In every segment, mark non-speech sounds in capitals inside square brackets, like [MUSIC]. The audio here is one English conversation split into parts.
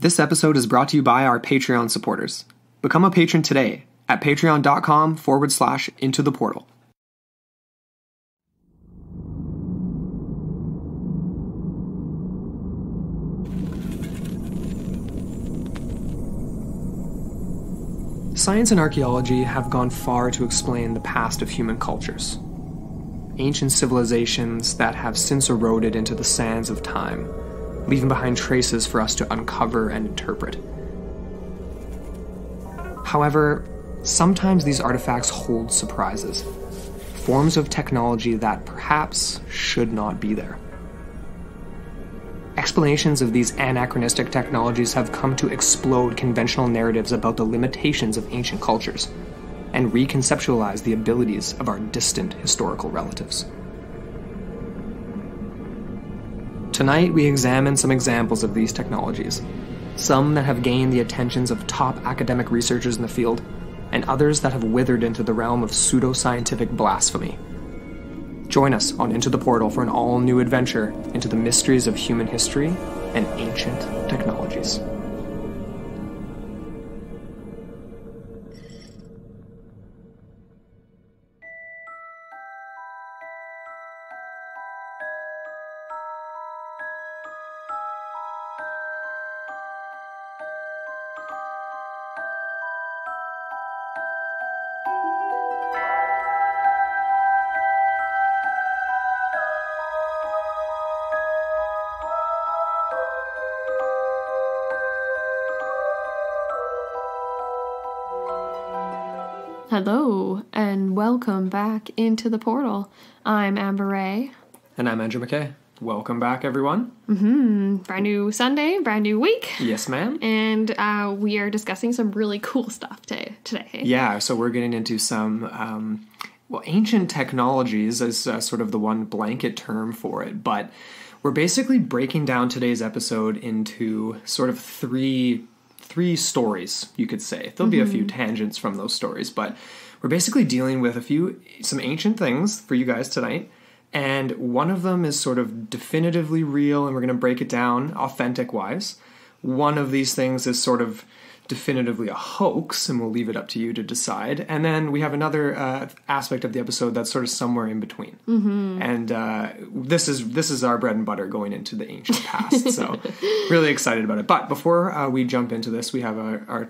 This episode is brought to you by our Patreon supporters. Become a patron today at patreon.com forward slash into the portal. Science and archaeology have gone far to explain the past of human cultures. Ancient civilizations that have since eroded into the sands of time, leaving behind traces for us to uncover and interpret. However, sometimes these artifacts hold surprises, forms of technology that perhaps should not be there. Explanations of these anachronistic technologies have come to explode conventional narratives about the limitations of ancient cultures and reconceptualize the abilities of our distant historical relatives. Tonight, we examine some examples of these technologies, some that have gained the attentions of top academic researchers in the field, and others that have withered into the realm of pseudoscientific blasphemy. Join us on Into the Portal for an all new adventure into the mysteries of human history and ancient technologies. Hello, and welcome back into the portal. I'm Amber Ray. And I'm Andrew McKay. Welcome back, everyone. Mm-hmm. Brand new Sunday, brand new week, Yes, ma'am. and uh, we are discussing some really cool stuff today. Today, Yeah, so we're getting into some, um, well, ancient technologies is uh, sort of the one blanket term for it, but we're basically breaking down today's episode into sort of three three stories, you could say. There'll be a few mm-hmm. tangents from those stories, but we're basically dealing with a few some ancient things for you guys tonight. And one of them is sort of definitively real, and we're going to break it down authentic wise. One of these things is sort of definitively a hoax, and we'll leave it up to you to decide. And then we have another uh, aspect of the episode that's sort of somewhere in between. Mm-hmm. And uh, this is this is our bread and butter going into the ancient past. so [LAUGHS] really excited about it. But before uh, we jump into this, we have our, our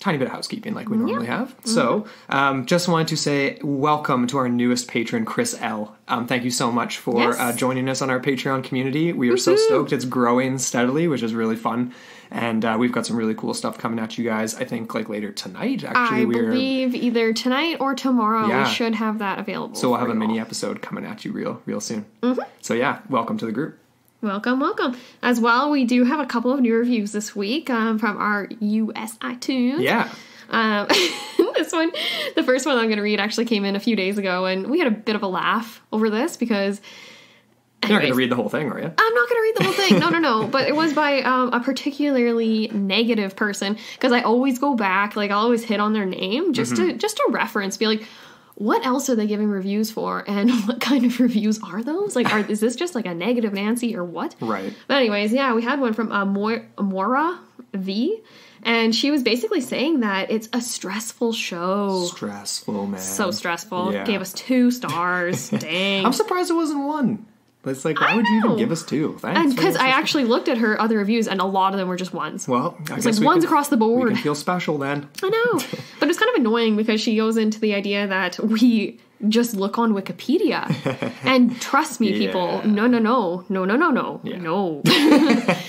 tiny bit of housekeeping like we normally have. So, um, just wanted to say welcome to our newest patron, Chris L. Um, thank you so much for Yes. uh, joining us on our Patreon community. We are so stoked. It's growing steadily, which is really fun. And uh, we've got some really cool stuff coming at you guys. I think like later tonight. Actually, I we're believe either tonight or tomorrow Yeah. we should have that available. so we'll have a mini all. episode coming at you real, real soon. Mm-hmm. So yeah, welcome to the group. Welcome, welcome. As well, we do have a couple of new reviews this week um, from our US iTunes. Yeah, Um, [LAUGHS] this one, the first one I'm going to read actually came in a few days ago, and we had a bit of a laugh over this because you're not going to read the whole thing, are you? I'm not going to read the whole thing. No, no, no. [LAUGHS] But it was by um, a particularly negative person because I always go back, like I'll always hit on their name just Mm-hmm. to just to reference, be like, what else are they giving reviews for, and [LAUGHS] what kind of reviews are those? Like, are is this just like a negative Nancy or what? Right. But anyways, yeah, we had one from uh, Moira, Mora V, and she was basically saying that it's a stressful show. Stressful, man. so stressful. Yeah. Gave us two stars. [LAUGHS] Dang. I'm surprised it wasn't one. But it's like, why would you even give us two? Thanks. because. I actually looked at her other reviews, and a lot of them were just ones. Well, I It's guess like we ones can- across the We board. can feel special then. I know. [LAUGHS] but it's kind of annoying because she goes into the idea that we just look on Wikipedia. [LAUGHS] and trust me, people, Yeah. no, no, no, no, no, no, no, Yeah. no. [LAUGHS]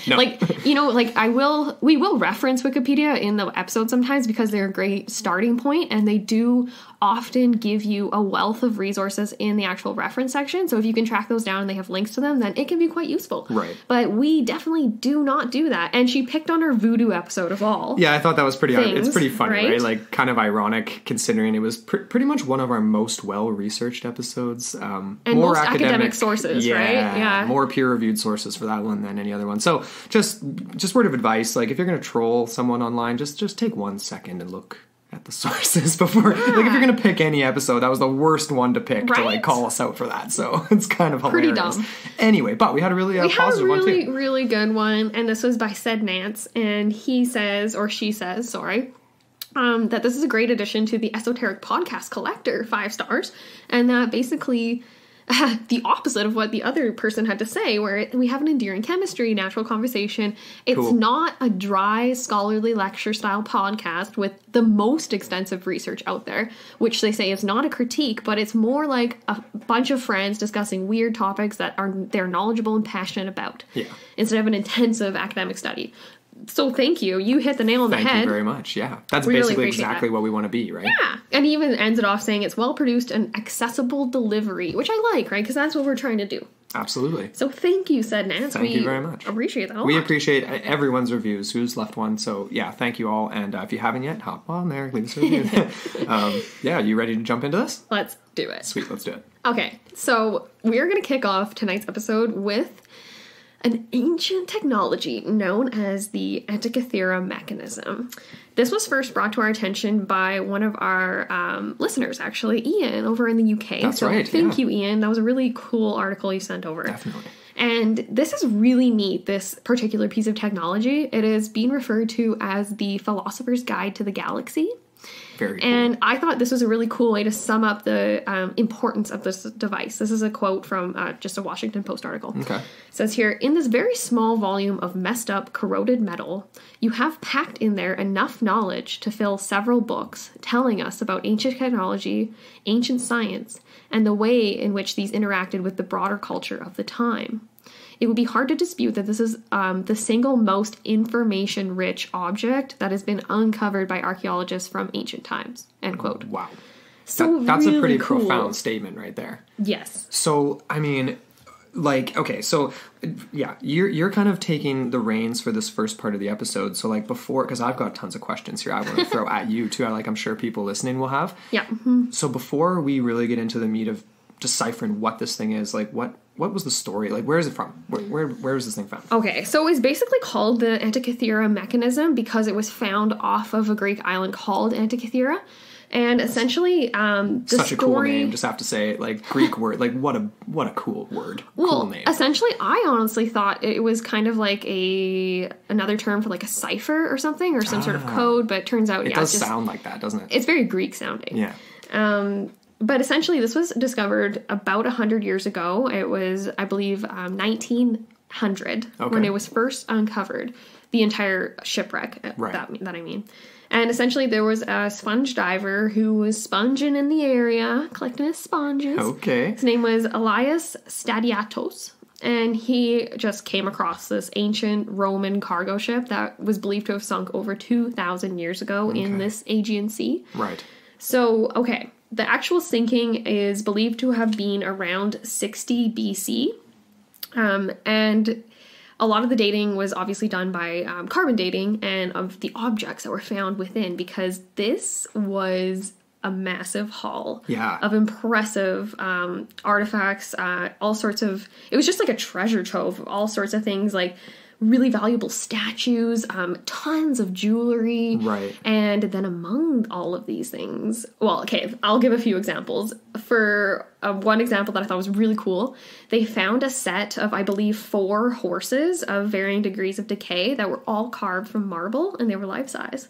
No. like, you know, like I will, we will reference Wikipedia in the episode sometimes because they're a great starting point and they do often give you a wealth of resources in the actual reference section. So if you can track those down and they have links to them, then it can be quite useful. Right. But we definitely do not do that. And she picked on her voodoo episode of all. Yeah, I thought that was pretty. it's pretty funny, right? right? Like, kind of ironic considering it was pr- pretty much one of our most well researched episodes. Um, And most academic sources, yeah, right? Yeah. more peer reviewed sources for that one than any other one. So, just just word of advice: like, if you're going to troll someone online, just just take one second and look at the [LAUGHS] sources before. Like if you're gonna pick any episode, that was the worst one to pick to like call us out for that. So [LAUGHS] it's kind of hilarious. Pretty dumb. Anyway, but we had a really uh, We have a really, really good one, and this was by Said Nance, and he says, or she says, sorry, um, that this is a great addition to the Esoteric Podcast Collector, five stars, and that basically [LAUGHS] the opposite of what the other person had to say, where it, we have an endearing chemistry, natural conversation. It's Cool. not a dry, scholarly lecture style podcast with the most extensive research out there, which they say is not a critique, but it's more like a bunch of friends discussing weird topics that are they're knowledgeable and passionate about, Yeah. instead of an intensive academic study. So thank you. You hit the nail on Thank the head. Thank you very much. Yeah, that's really basically exactly that. what we want to be, right? Yeah, and he even ends it off saying it's well produced and accessible delivery, which I like, right? Because that's what we're trying to do. Absolutely. So thank you, said Nance. Thank we you very much. Appreciate that We lot. appreciate everyone's reviews. Who's left one? So yeah, thank you all. And uh, if you haven't yet, hop on there, leave us a review. [LAUGHS] um, yeah, you ready to jump into this? Let's do it. Sweet, let's do it. Okay, so we are going to kick off tonight's episode with an ancient technology known as the Antikythera mechanism. This was first brought to our attention by one of our um, listeners, actually, Ian, over in the UK. That's so right, Thank yeah. you, Ian. That was a really cool article you sent over. Definitely. And this is really neat, this particular piece of technology. It is being referred to as the Philosopher's Guide to the Galaxy. Very cool. And I thought this was a really cool way to sum up the um, importance of this device. This is a quote from uh, just a Washington Post article. Okay. It says here In this very small volume of messed up, corroded metal, you have packed in there enough knowledge to fill several books telling us about ancient technology, ancient science, and the way in which these interacted with the broader culture of the time. It would be hard to dispute that this is um, the single most information rich object that has been uncovered by archaeologists from ancient times. End quote. wow. So That- that's really a pretty cool. profound statement right there. Yes. So, I mean, like, okay, so yeah, you're you're kind of taking the reins for this first part of the episode. So, like, before, because I've got tons of questions here, I want to [LAUGHS] throw at you too. I like, I'm sure people listening will have. Yeah. So, before we really get into the meat of deciphering what this thing is, like, what what was the story? Like, where is it from? Where where, where was this thing found? Okay, so it's basically called the Antikythera mechanism because it was found off of a Greek island called Antikythera. And essentially, um, the Such a story. cool name. Just have to say. Like Greek word. Like what a what a cool word. well, cool name. essentially, I honestly thought it was kind of like a another term for like a cipher or something or some sort of code, but it turns out Ah. It yeah, does just sound like that, doesn't it? it's very Greek sounding. yeah. But essentially this was discovered about 100 years ago it was i believe um, 1900 when it was first uncovered the entire shipwreck uh, Right. that, that i mean and essentially there was a sponge diver who was sponging in the area collecting his sponges Okay. his name was elias stadiatos and he just came across this ancient roman cargo ship that was believed to have sunk over 2000 years ago in this aegean sea Right. so, okay, the actual sinking is believed to have been around 60 BC. Um, and a lot of the dating was obviously done by um, carbon dating and of the objects that were found within because this was a massive haul Yeah. of impressive um, artifacts, uh, all sorts of. It was just like a treasure trove of all sorts of things like really valuable statues, um, tons of jewelry. Right. And then among all of these things, well, okay, I'll give a few examples. For uh, one example that I thought was really cool, they found a set of, I believe, four horses of varying degrees of decay that were all carved from marble and they were life size.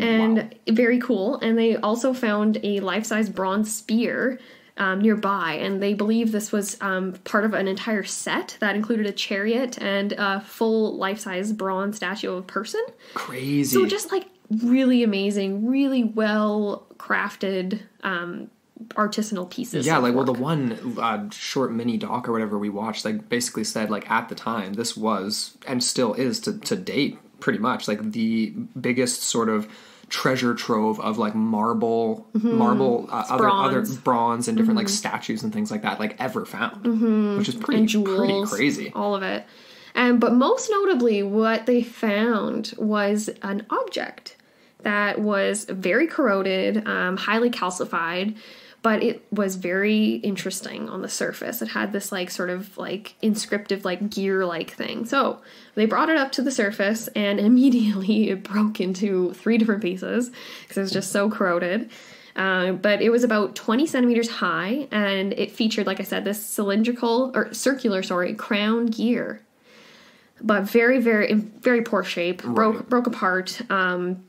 And very cool. And they also found a life size bronze spear. Um, nearby, and they believe this was um, part of an entire set that included a chariot and a full life-size bronze statue of a person. Crazy. So just like really amazing, really well crafted um, artisanal pieces. Yeah, like well, the one uh, short mini doc or whatever we watched, like basically said like at the time this was and still is to to date pretty much like the biggest sort of treasure trove of like marble, marble, uh, other other Mm-hmm. bronze. and different like statues and things like that like ever found, which is pretty Mm-hmm. pretty crazy. all of it. And but most notably, what they found was an object that was very corroded, um, highly calcified, but it was very interesting on the surface. It had this like sort of like inscriptive like gear like thing. So they brought it up to the surface and [LAUGHS] immediately it broke into three different pieces because it was just so corroded. Uh, but it was about 20 centimeters high and it featured, like I said, this cylindrical or circular, sorry, crown gear. But very, very, very poor shape. Broke, Right. broke apart. Um,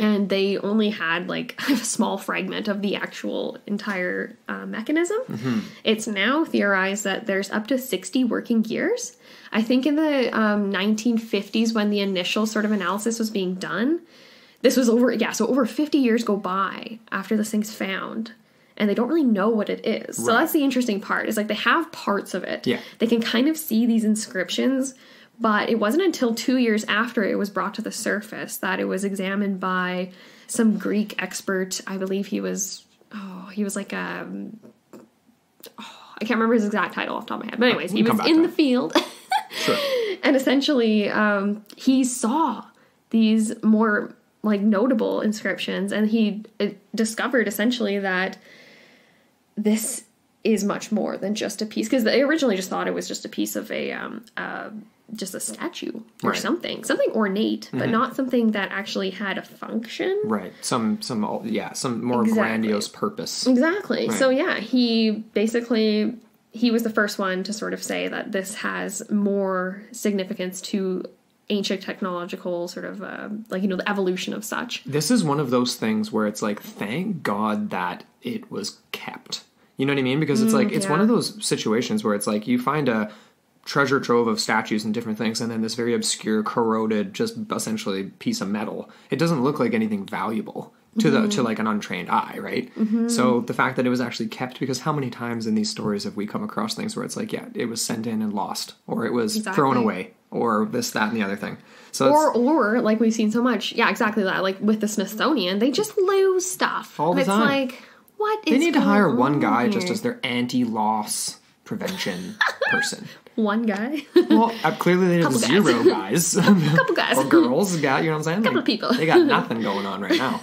and they only had like [LAUGHS] a small fragment of the actual entire uh, mechanism. It's now theorized that there's up to 60 working gears. I think in the um, 1950s, when the initial sort of analysis was being done, this was over, yeah, so over 50 years go by after this thing's found. And they don't really know what it is. So that's the interesting part. Is like they have parts of it. Yeah. They can kind of see these inscriptions, but it wasn't until two years after it was brought to the surface that it was examined by some Greek expert. I believe he was, oh, he was like a, oh, I can't remember his exact title off the top of my head. But anyways, he was in the field. [LAUGHS] Sure. and essentially um, he saw these more like notable inscriptions and he uh, discovered essentially that this is much more than just a piece because they originally just thought it was just a piece of a um, uh, just a statue or Right. Mm-hmm. something something ornate but not something that actually had a function Right. Some some yeah, some more Exactly. grandiose purpose. Exactly. Right. So yeah, he basically he was the first one to sort of say that this has more significance to ancient technological sort of uh, like you know the evolution of such. This is one of those things where it's like thank God that it was kept. You know what I mean? Because it's like it's one of those situations where it's like you find a treasure trove of statues and different things and then this very obscure corroded just essentially piece of metal. It doesn't look like anything valuable to the to like an untrained eye, right? Mm-hmm. So the fact that it was actually kept because how many times in these stories have we come across things where it's like yeah, it was sent in and lost or it was thrown away or this that and the other thing. So Or or like we've seen so much, yeah, exactly that. Like with the Smithsonian, they just lose stuff. All the it's time. like what is They need to hire going one on guy just as their anti-loss prevention [LAUGHS] person. One guy. Well, uh, clearly they [LAUGHS] have Couple guys. zero guys [LAUGHS] Couple guys. [LAUGHS] or girls. Got you know what I'm saying? A Couple They- people. They got nothing going on right now.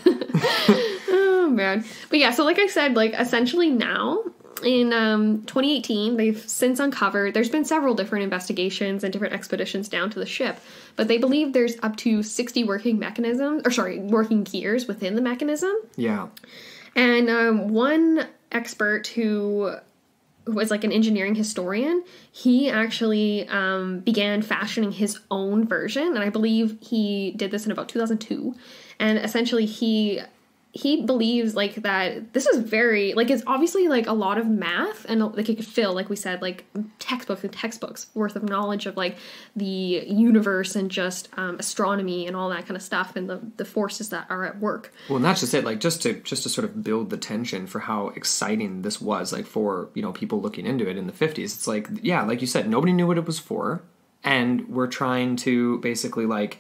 Oh man. But yeah, so like I said, like essentially now in um, 2018, they've since uncovered. There's been several different investigations and different expeditions down to the ship, but they believe there's up to 60 working mechanisms, or sorry, working gears within the mechanism. Yeah. And um, one expert who who was like an engineering historian, he actually um, began fashioning his own version, and I believe he did this in about 2002. And essentially, he he believes like that this is very like it's obviously like a lot of math and like it could fill like we said like textbooks and textbooks worth of knowledge of like the universe and just um, astronomy and all that kind of stuff and the the forces that are at work Well, and that's just it. Like just to just to sort of build the tension for how exciting this was, like for you know people looking into it in the 50s. It's like yeah, like you said, nobody knew what it was for, and we're trying to basically like.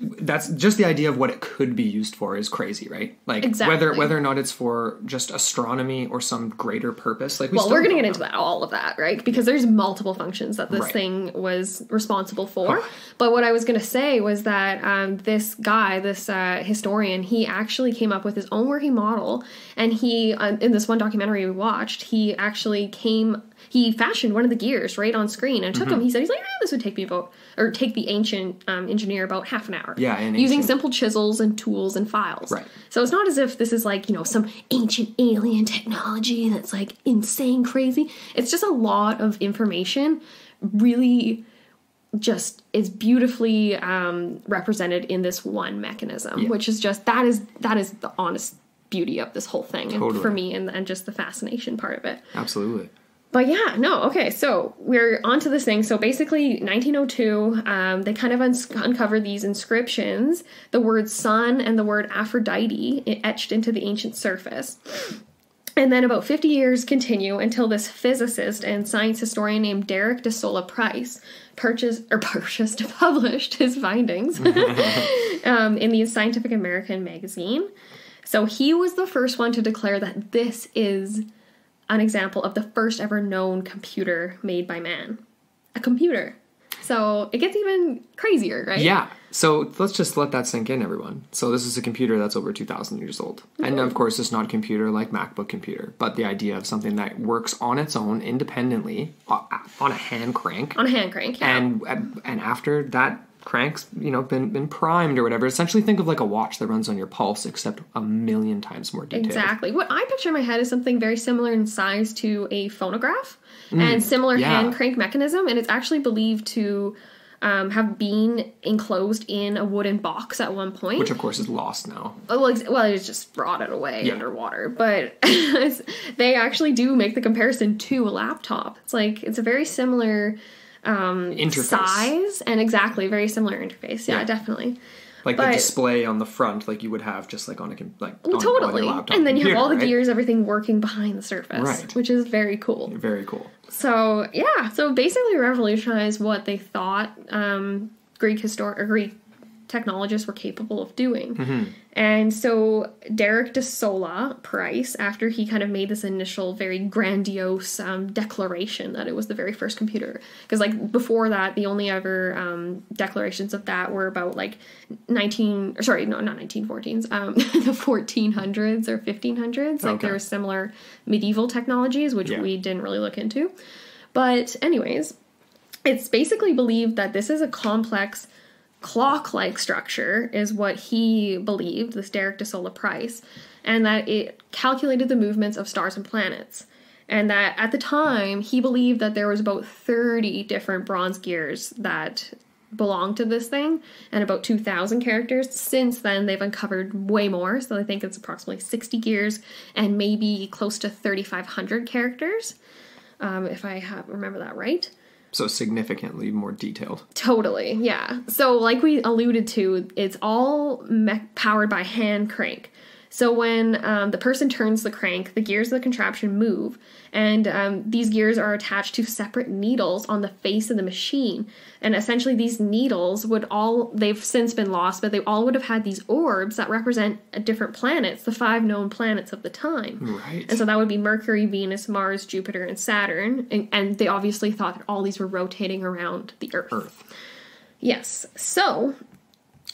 That's just the idea of what it could be used for is crazy, right? Like whether Exactly. whether or not it's for just astronomy or some greater purpose. Like we well, we're going to get know. into that, all of that, right? Because there's multiple functions that this Right. thing was responsible for. but what I was going to say was that um, this guy, this uh, historian, he actually came up with his own working model, and he, uh, in this one documentary we watched, he actually came. He fashioned one of the gears right on screen and took Mm-hmm. him. He said, "He's like, ah, this would take me about, or take the ancient um, engineer about half an hour. Yeah, and using ancient- simple chisels and tools and files. Right. So it's not as if this is like, you know, some ancient alien technology that's like insane crazy. It's just a lot of information, really just is beautifully um, represented in this one mechanism, Yeah. which is just that is that is the honest beauty of this whole thing and for me and, and just the fascination part of it. Absolutely. But yeah, no, okay. So we're onto this thing. So basically, 1902, um, they kind of uns- uncovered these inscriptions, the word sun and the word Aphrodite etched into the ancient surface. And then about 50 years continue until this physicist and science historian named Derek de Sola Price purchased or [LAUGHS] purchased published his findings [LAUGHS] um, in the Scientific American magazine. So he was the first one to declare that this is an example of the first ever known computer made by man. A computer. So it gets even crazier, right? Yeah. So let's just let that sink in, everyone. So this is a computer that's over 2,000 years old. And of course, it's not a computer like MacBook computer, but the idea of something that works on its own independently on a hand crank. On a hand crank, yeah. And and after that crank's you know been been primed or whatever, essentially think of like a watch that runs on your pulse, except a million times more detailed. Exactly. What I picture in my head is something very similar in size to a phonograph and similar Mm, yeah. hand crank mechanism, and it's actually believed to um, have been enclosed in a wooden box at one point. Which of course is lost now. Oh, well, ex- well, it's just rotted away Yeah. underwater. But [LAUGHS] they actually do make the comparison to a laptop. It's like it's a very similar Interface. size and exactly very similar interface. Yeah, Yeah. definitely. like the display on the front, like you would have just like on a com- like on, on totally. laptop. and then you have all the right? gears, everything working behind the surface, Right. which is very cool. Very cool. So yeah, so basically revolutionized what they thought um, Greek historic or Greek technologists were capable of doing. Mm-hmm. And so Derek de Sola Price, after he kind of made this initial very grandiose um, declaration that it was the very first computer, because like before that, the only ever um, declarations of that were about like 19, or sorry, no, not 1914s, um, [LAUGHS] the 1400s or 1500s. Like Okay. there were similar medieval technologies, which Yeah. we didn't really look into. But, anyways, it's basically believed that this is a complex clock like structure, is what he believed, this Derek de Sola Price, and that it calculated the movements of stars and planets. And that at the time, he believed that there was about 30 different bronze gears that belonged to this thing and about 2,000 characters. Since then, they've uncovered way more, so I think it's approximately 60 gears and maybe close to 3,500 characters, um, if I have, remember that right. So significantly more detailed. Totally, yeah. So, like we alluded to, it's all me- powered by hand crank. So, when um, the person turns the crank, the gears of the contraption move, and um, these gears are attached to separate needles on the face of the machine. And essentially, these needles would all, they've since been lost, but they all would have had these orbs that represent uh, different planets, the five known planets of the time. Right. And so that would be Mercury, Venus, Mars, Jupiter, and Saturn. And, and they obviously thought that all these were rotating around the Earth. Earth. Yes. So,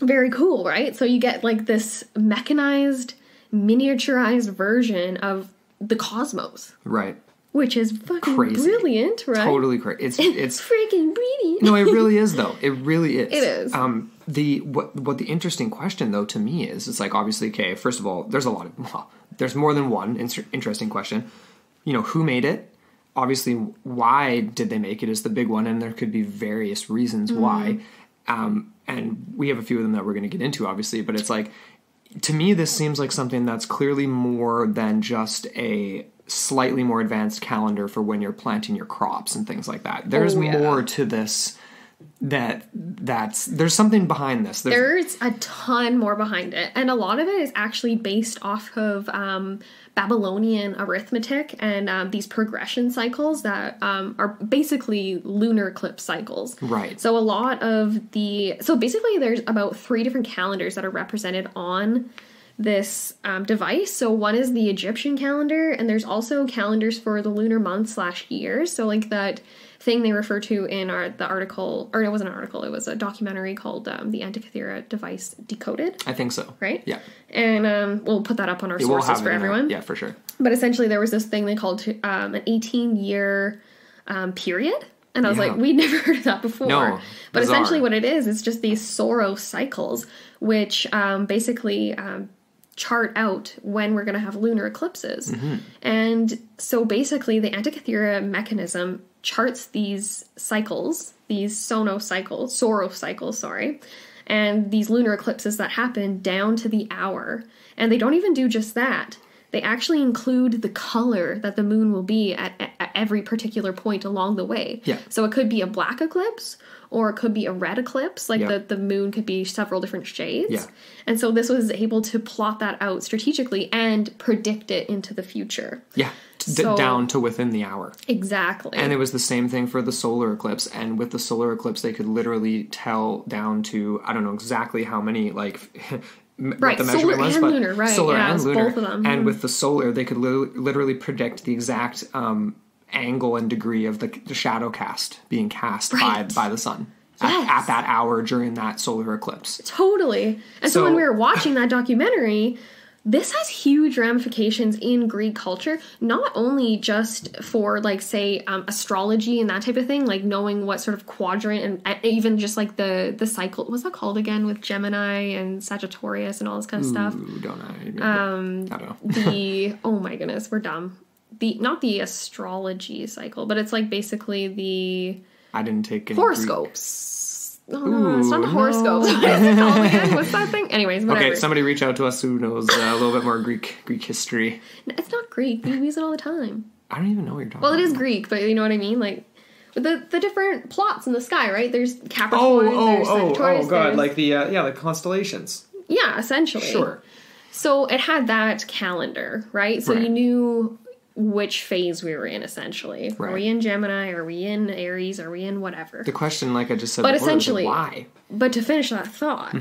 very cool, right? So you get like this mechanized, miniaturized version of the cosmos, Right. which is fucking Crazy. brilliant, right? Totally crazy. [LAUGHS] It's it's freaking brilliant. no, it really [LAUGHS] is though. It really is. It is. Um, the what what the interesting question though to me is it's like obviously okay. First of all, there's a lot of [LAUGHS] well, there's more than one inter- interesting question. You know, who made it? Obviously, why did they make it is the big one, and there could be various reasons Mm-hmm. why. Um, and we have a few of them that we're going to get into, obviously. But it's like to me, this seems like something that's clearly more than just a slightly more advanced calendar for when you're planting your crops and things like that. There's Oh, yeah. more to this that that's there's something behind this. There's, There's a ton more behind it, and a lot of it is actually based off of um, Babylonian arithmetic and um, these progression cycles that um, are basically lunar eclipse cycles. Right. So a lot of the so basically there's about three different calendars that are represented on this um, device. So one is the Egyptian calendar, and there's also calendars for the lunar month slash year. So like that thing they refer to in our the article, or it wasn't an article, it was a documentary called um, "The Antikythera Device Decoded." I think so. Right? Yeah. And um, we'll put that up on our We'll sources for it in our- everyone. yeah, for sure. But essentially, there was this thing they called um, an 18 year um, period. And I was Yeah. like, we'd [LAUGHS] never heard of that before. No, but bizarre. essentially, what it is, is just these Saros cycles, which um, basically um, chart out when we're going to have lunar eclipses. Mm-hmm. And so basically, the Antikythera mechanism charts these cycles, these sono cycles, Saros cycles, sorry, and these lunar eclipses that happen down to the hour. And they don't even do just that. They actually include the color that the moon will be at, at every particular point along the way. Yeah. So it could be a black eclipse or it could be a red eclipse. Like Yeah. the, the moon could be several different shades. Yeah. And so this was able to plot that out strategically and predict it into the future. Yeah. D- So- down to within the hour. Exactly. And it was the same thing for the solar eclipse. And with the solar eclipse, they could literally tell down to I don't know exactly how many like. [LAUGHS] Right, what the solar measurement was, and but lunar, right, Solar yeah, and lunar, both of them, and mhm. with the solar, they could li- literally predict the exact um, angle and degree of the, the shadow cast being cast Right. by by the sun. at, at that hour during that solar eclipse. Totally. And so, So- when we were watching that documentary, this has huge ramifications in Greek culture, not only just for, like, say, um, astrology and that type of thing, like knowing what sort of quadrant and even just like the the cycle. What's that called again with Gemini and Sagittarius and all this kind of stuff? Don't I? Um, I don't know. the [LAUGHS] oh my goodness, we're dumb. The not the astrology cycle, but it's like basically the I didn't take any horoscopes. No, no, it's not the horoscope. no. [LAUGHS] what is it called again? [LAUGHS] What's that thing? Anyways, whatever. Okay, somebody reach out to us who knows uh, a little bit more Greek Greek history. it's not Greek. We use it all the time. I don't even know what you're talking Well, it is about. Greek, but you know what I mean. Like the the different plots in the sky, right? There's Oh, Capricorn. oh, there's oh, Sagittarius, oh, god! there's- Like the uh, yeah, the constellations. yeah, essentially. Sure. So it had that calendar, right? So Right. you knew which phase we were in essentially. Right. Are we in Gemini? Are we in Aries? Are we in whatever? The question, like I just said, But before, like, essentially- why? But to finish that thought,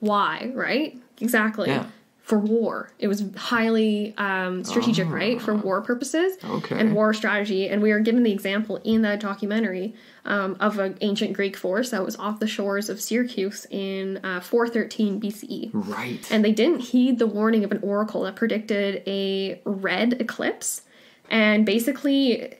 why, right? Exactly. Mm-hmm. Yeah. For war. It was highly um, strategic, right? For war purposes. Okay. and war strategy. And we are given the example in that documentary um, of an ancient Greek force that was off the shores of Syracuse in uh, 413 BCE. Right. And they didn't heed the warning of an oracle that predicted a red eclipse. And basically,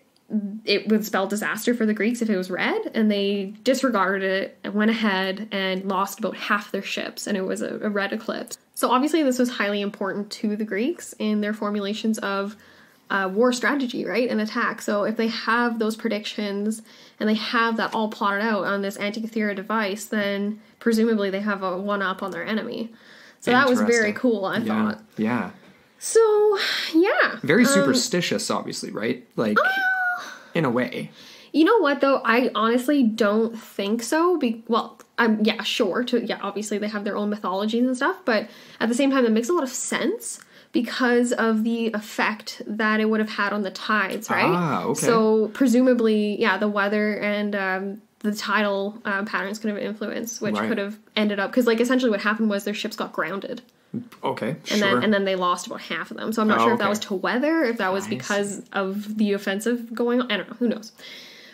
it would spell disaster for the Greeks if it was red. And they disregarded it and went ahead and lost about half their ships. And it was a, a red eclipse. So, obviously, this was highly important to the Greeks in their formulations of uh, war strategy, right? And attack. So, if they have those predictions and they have that all plotted out on this Antikythera device, then presumably they have a one up on their enemy. So that was very cool, I yeah. thought. Yeah. So, yeah. Very Um, superstitious, obviously, right? Like, in a way. You know what though? I honestly don't think so. Be- well, um, yeah, sure. To yeah, obviously they have their own mythologies and stuff, but at the same time, it makes a lot of sense because of the effect that it would have had on the tides, right? Ah, okay. So presumably, yeah, the weather and um, the tidal uh, patterns could have influenced, which Right. could have ended up because, like, essentially what happened was their ships got grounded. Okay, and sure. then and then they lost about half of them. So I'm not Oh, sure if that was to weather, if that was I because of the offensive going on. I don't know. Who knows?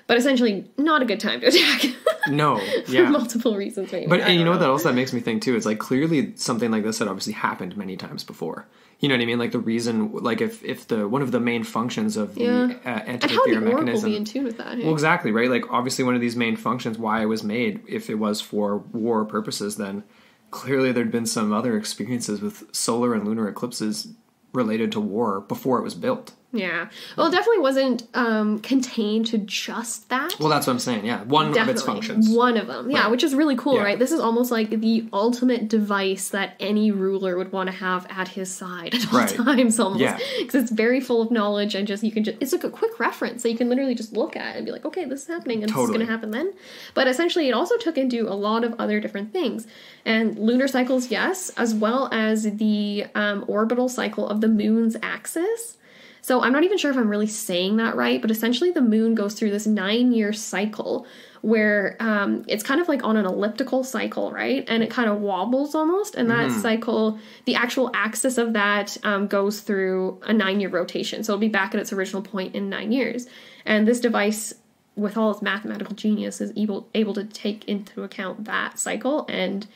But essentially, not a good time to attack no, [LAUGHS] for yeah. multiple reasons. Maybe. But and you know what that also that makes me think too? It's like clearly something like this had obviously happened many times before. You know what I mean? Like the reason, like if if the one of the main functions of the Yeah. uh, And how would Antikythera mechanism. be in tune with that? hey? well, exactly right. Like obviously one of these main functions, why it was made, if it was for war purposes, then clearly there'd been some other experiences with solar and lunar eclipses related to war before it was built. Yeah. Well, it definitely wasn't um, contained to just that. Well, that's what I'm saying. Yeah, one Definitely. of its functions. One of them. Yeah, Right. which is really cool, Yeah. right? This is almost like the ultimate device that any ruler would want to have at his side at all Right. times almost. Yeah. Because it's very full of knowledge and just you can just it's like a quick reference that you can literally just look at and be like, okay, this is happening and this is gonna happen then. But essentially it also took into a lot of other different things. And lunar cycles, yes, as well as the um, orbital cycle of the moon's axis. So I'm not even sure if I'm really saying that right, but essentially the moon goes through this nine year cycle where um, it's kind of like on an elliptical cycle, right? And it kind of wobbles almost. And that cycle, the actual axis of that um, goes through a nine year rotation. So it'll be back at its original point in nine years. And this device, with all its mathematical genius, is able, able to take into account that cycle and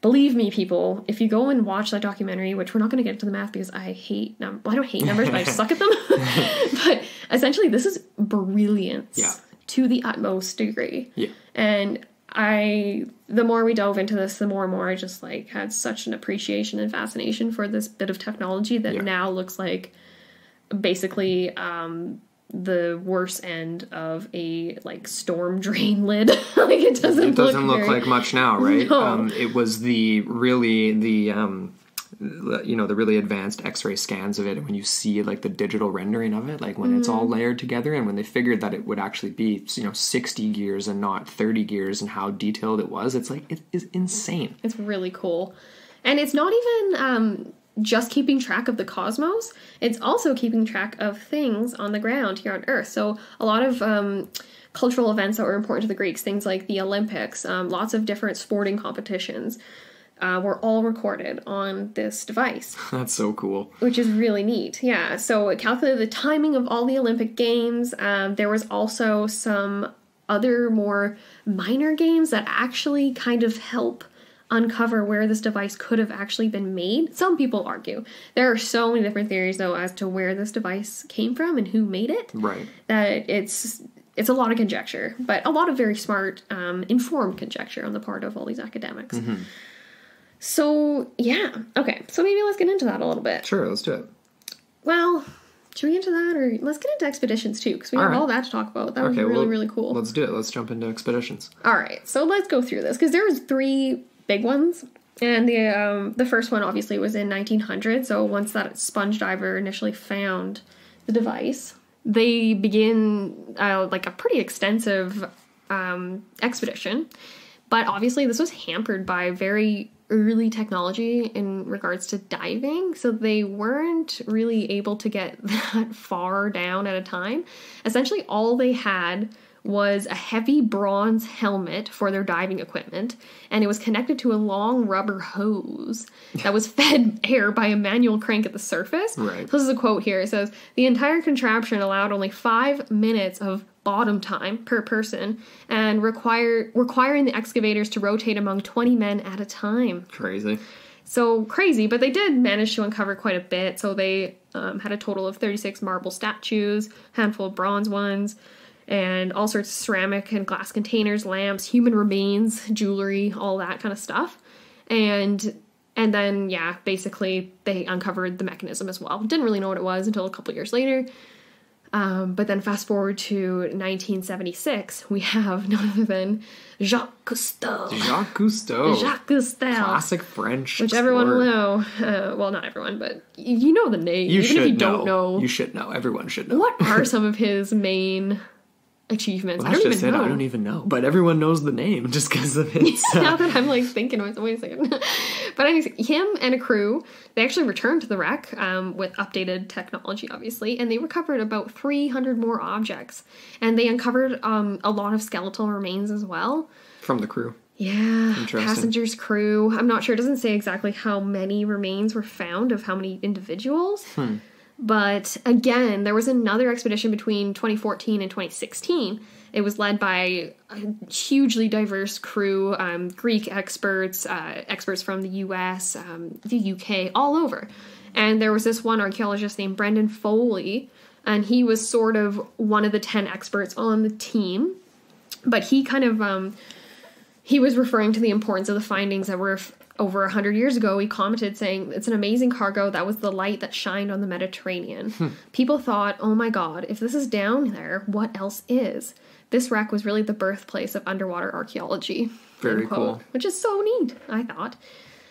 believe me, people, if you go and watch that documentary, which we're not going to get into the math because I hate numbers. Well, I don't hate numbers, but I suck at them. [LAUGHS] [LAUGHS] but essentially, this is brilliance Yeah. to the utmost degree. Yeah. And I, the more we dove into this, the more and more I just like had such an appreciation and fascination for this bit of technology that Yeah. now looks like basically um the worst end of a like storm [LAUGHS] drain lid [LAUGHS] like it doesn't it doesn't look, very- like much now, right? [LAUGHS] No. Um, it was the really the um, you know the really advanced X-ray scans of it, and when you see like the digital rendering of it, like when it's Mm-hmm. all layered together, and when they figured that it would actually be you know sixty gears and not thirty gears, and how detailed it was, it's like it is insane. It's really cool. And it's not even um, just keeping track of the cosmos, it's also keeping track of things on the ground here on Earth. So, a lot of um, cultural events that were important to the Greeks, things like the Olympics, um, lots of different sporting competitions, uh, were all recorded on this device [LAUGHS] That's so cool. which is really neat. Yeah, so it calculated the timing of all the Olympic games. Um, there was also some other more minor games that actually kind of help uncover where this device could have actually been made. Some people argue. There are so many different theories though as to where this device came from and who made it. Right. That it's it's a lot of conjecture, but a lot of very smart, um, informed conjecture on the part of all these academics. So yeah, okay. So maybe let's get into that a little bit. Sure, let's do it. Well, should we get into that, or let's get into expeditions too? Because we have All right. all that to talk about. That was Okay, really well, really cool. Let's do it. Let's jump into expeditions. All right, so let's go through this because there was three big ones, and the um, the first one obviously was in 1900. So once that sponge diver initially found the device, they begin uh, like a pretty extensive um, expedition. But obviously, this was hampered by very early technology in regards to diving, so they weren't really able to get [LAUGHS] that far down at a time. Essentially, all they had was a heavy bronze helmet for their diving equipment, and it was connected to a long rubber hose that was [LAUGHS] fed air by a manual crank at the surface. Right. So this is a quote here. It says the entire contraption allowed only five minutes of bottom time per person and require requiring the excavators to rotate among 20 men at a time. Crazy. So crazy, but they did manage to uncover quite a bit. So they um, had a total of 36 marble statues, handful of bronze ones, and all sorts of ceramic and glass containers, lamps, human remains, jewelry, all that kind of stuff. And and then yeah, basically they uncovered the mechanism as well. Didn't really know what it was until a couple years later. Um, but then fast forward to 1976, we have [LAUGHS] none other than Jacques Cousteau. Jacques Cousteau. Jacques Cousteau. Classic French. Which everyone will know. Uh, well, not everyone, but you know the name. You even should if you know. don't know. You should know. Everyone should know. what are [LAUGHS] some of his main achievements? I That's don't just even it. know. I don't even know. But everyone knows the name [LAUGHS] just because of its. [LAUGHS] now Uh, that I'm like thinking, wait a second. [LAUGHS] but anyways, him and a crew, they actually returned to the wreck um, with updated technology, obviously, and they recovered about 300 more objects, and they uncovered um, a lot of skeletal remains as well. from the crew. Yeah, passengers, crew. I'm not sure. It doesn't say exactly how many remains were found of how many individuals. Hmm. But again, there was another expedition between 2014 and 2016. It was led by a hugely diverse crew um, Greek experts, uh, experts from the US, um, the UK, all over. And there was this one archaeologist named Brendan Foley, and he was sort of one of the 10 experts on the team. But he kind of um, he was referring to the importance of the findings that were over a 100 years ago. He commented saying, It's an amazing cargo. That was the light that shined on the Mediterranean. People thought, oh my god, if this is down there, what else is? This wreck was really the birthplace of underwater archaeology. Very quote. cool. Which is so neat, I thought.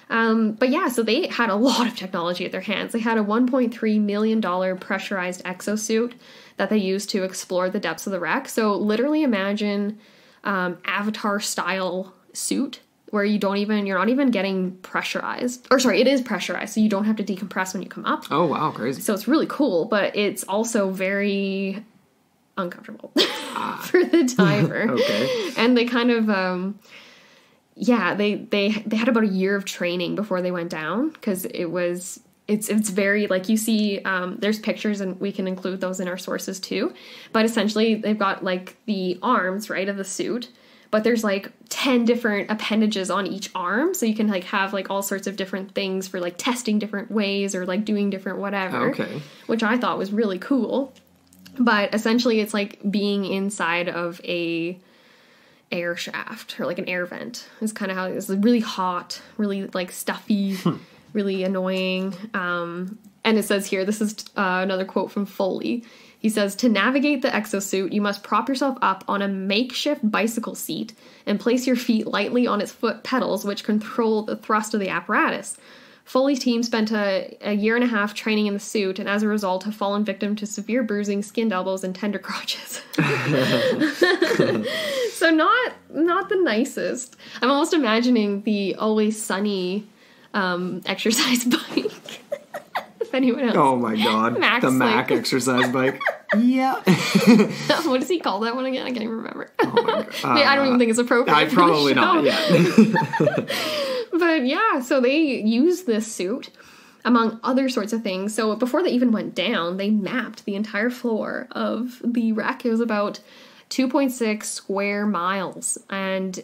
Um, but yeah, so they had a lot of technology at their hands. They had a $1.3 million pressurized exosuit that they used to explore the depths of the wreck. So literally imagine um, avatar style suit where you don't even you're not even getting pressurized. Or sorry it is pressurized so you don't have to decompress when you come up. Oh wow, crazy. so it's really cool but it's also very uncomfortable [LAUGHS] for the [LAUGHS] diver Okay. and they kind of um yeah they they they had about a year of training before they went down because it was it's it's very like you see um there's pictures and we can include those in our sources too. But essentially they've got like the arms right of the suit but there's like 10 different appendages on each arm so you can like have like all sorts of different things for like testing different ways or like doing different whatever Okay. which i thought was really cool. But essentially it's like being inside of a air shaft or like an air vent is kind of how it's really hot really like stuffy really annoying um and it says here this is uh, another quote from foley he says to navigate the exosuit you must prop yourself up on a makeshift bicycle seat and place your feet lightly on its foot pedals which control the thrust of the apparatus Foley's team spent a, a year and a half training in the suit, and as a result, have fallen victim to severe bruising, skinned elbows, and tender crotches. [LAUGHS] so not not the nicest. I'm almost imagining the always sunny um, exercise [LAUGHS] bike. If anyone else, Oh my god. [LAUGHS] Max, the like- Mac [LAUGHS] exercise bike. yeah. [LAUGHS] what does he call that one again? I can't even remember. Oh my god. I don't even think it's appropriate. I probably not. Yeah. But yeah, so they use this suit among other sorts of things. So before they even went down, they mapped the entire floor of the wreck. It was about 2.6 square miles and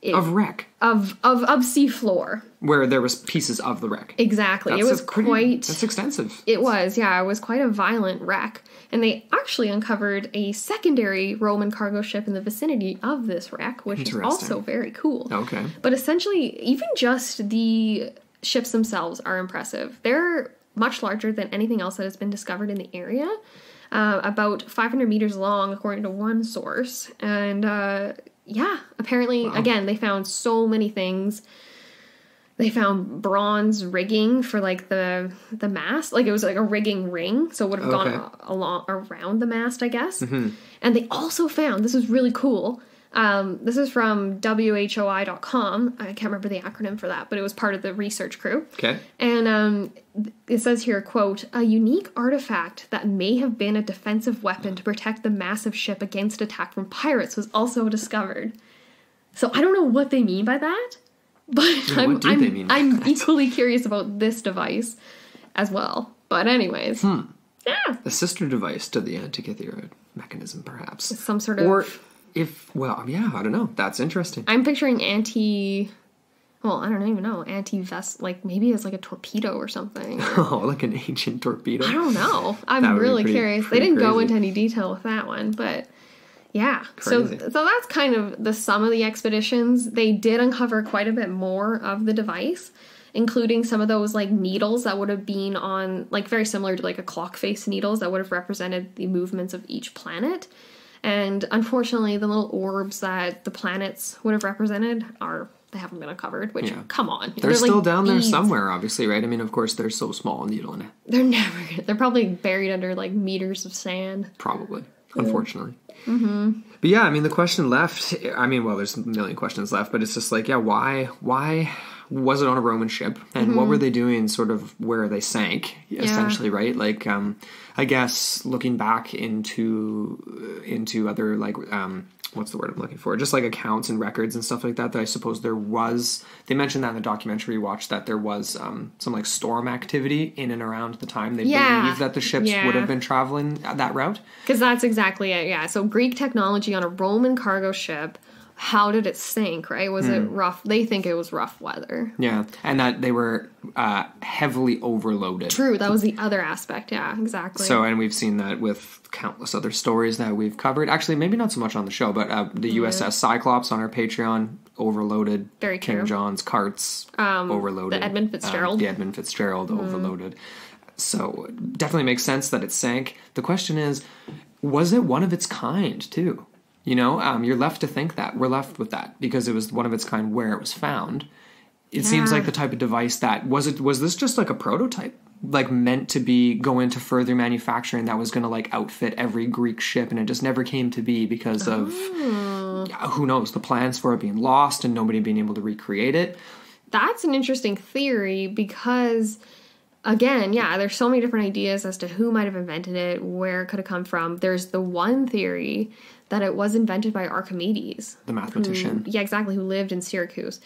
it, Of wreck, of of of seafloor. where there was pieces of the wreck. Exactly. That's it was pretty- quite That's extensive. It was, yeah, it was quite a violent wreck. And they actually uncovered a secondary Roman cargo ship in the vicinity of this wreck, which is also very cool. Okay. But essentially, even just the ships themselves are impressive. They're much larger than anything else that has been discovered in the area. Uh, about 500 meters long, according to one source. And uh, yeah, apparently, again, they found so many things. They found bronze rigging for like the the mast, like it was like a rigging ring, so it would have Okay. gone a- along around the mast, I guess. Mm-hmm. And they also found this was really cool. Um, this is from WHOI.com. I can't remember the acronym for that, but it was part of the research crew. Okay. And um, it says here, quote, a unique artifact that may have been a defensive weapon to protect the massive ship against attack from pirates was also discovered. So I don't know what they mean by that, but I'm, I'm, they mean by I'm equally curious about this device as well. But anyways, Hmm. yeah, A sister device to the Antikythera mechanism, perhaps. some sort of. Or if, well, yeah, I don't know. That's interesting. I'm picturing anti. Well, I don't even know anti vest. Like maybe it's like a torpedo or something. [LAUGHS] Oh, like an ancient torpedo. I don't know. I'm really pretty- curious. They didn't go into any detail with that one, but yeah. So so that's kind of the sum of the expeditions. They did uncover quite a bit more of the device, including some of those like needles that would have been on like very similar to like a clock face needles that would have represented the movements of each planet. And unfortunately, the little orbs that the planets would have represented are they haven't been uncovered. Which Yeah. come on, They're, still like down there somewhere, obviously, right? I mean, of course, they're so small, needle and They're never. They're probably buried under like meters of sand. Probably, unfortunately. Mm-hmm. But yeah, I mean, the question left. I mean, well, there's a million questions left, but it's just like, yeah, why, why was it on a Roman ship, and what were they doing, sort of where they sank, essentially, right? Like, um, I guess looking back into into other like, um, what's the word I'm looking for? Just like accounts and records and stuff like that. That I suppose there was. They mentioned that in the documentary we watched that there was um, some like storm activity in and around the time they Yeah. believe that the ships Yeah. would have been traveling that route. Because that's exactly it, yeah. So Greek technology on a Roman cargo ship, how did it sink, right? Was it Hmm. rough? They think it was rough weather. Yeah, and that they were uh, heavily overloaded. True, that was the other aspect, yeah, exactly. So, and we've seen that with countless other stories that we've covered. Actually, maybe not so much on the show, but uh, the USS Cyclops on our Patreon overloaded. Very King true. John's carts overloaded. the Edmund Um, Fitzgerald. the Edmund Fitzgerald overloaded. So, definitely makes sense that it sank. The question is, was it one of its kind too? You know, um, you're left to think that we're left with that because it was one of its kind where it was found. It seems like the type of device that was it. Was this just like a prototype, like meant to be go into further manufacturing that was going to like outfit every Greek ship, and it just never came to be because of yeah, who knows the plans for it being lost and nobody being able to recreate it. that's an interesting theory because again yeah there's so many different ideas as to who might have invented it where it could have come from there's the one theory that it was invented by archimedes The mathematician. yeah exactly who lived in syracuse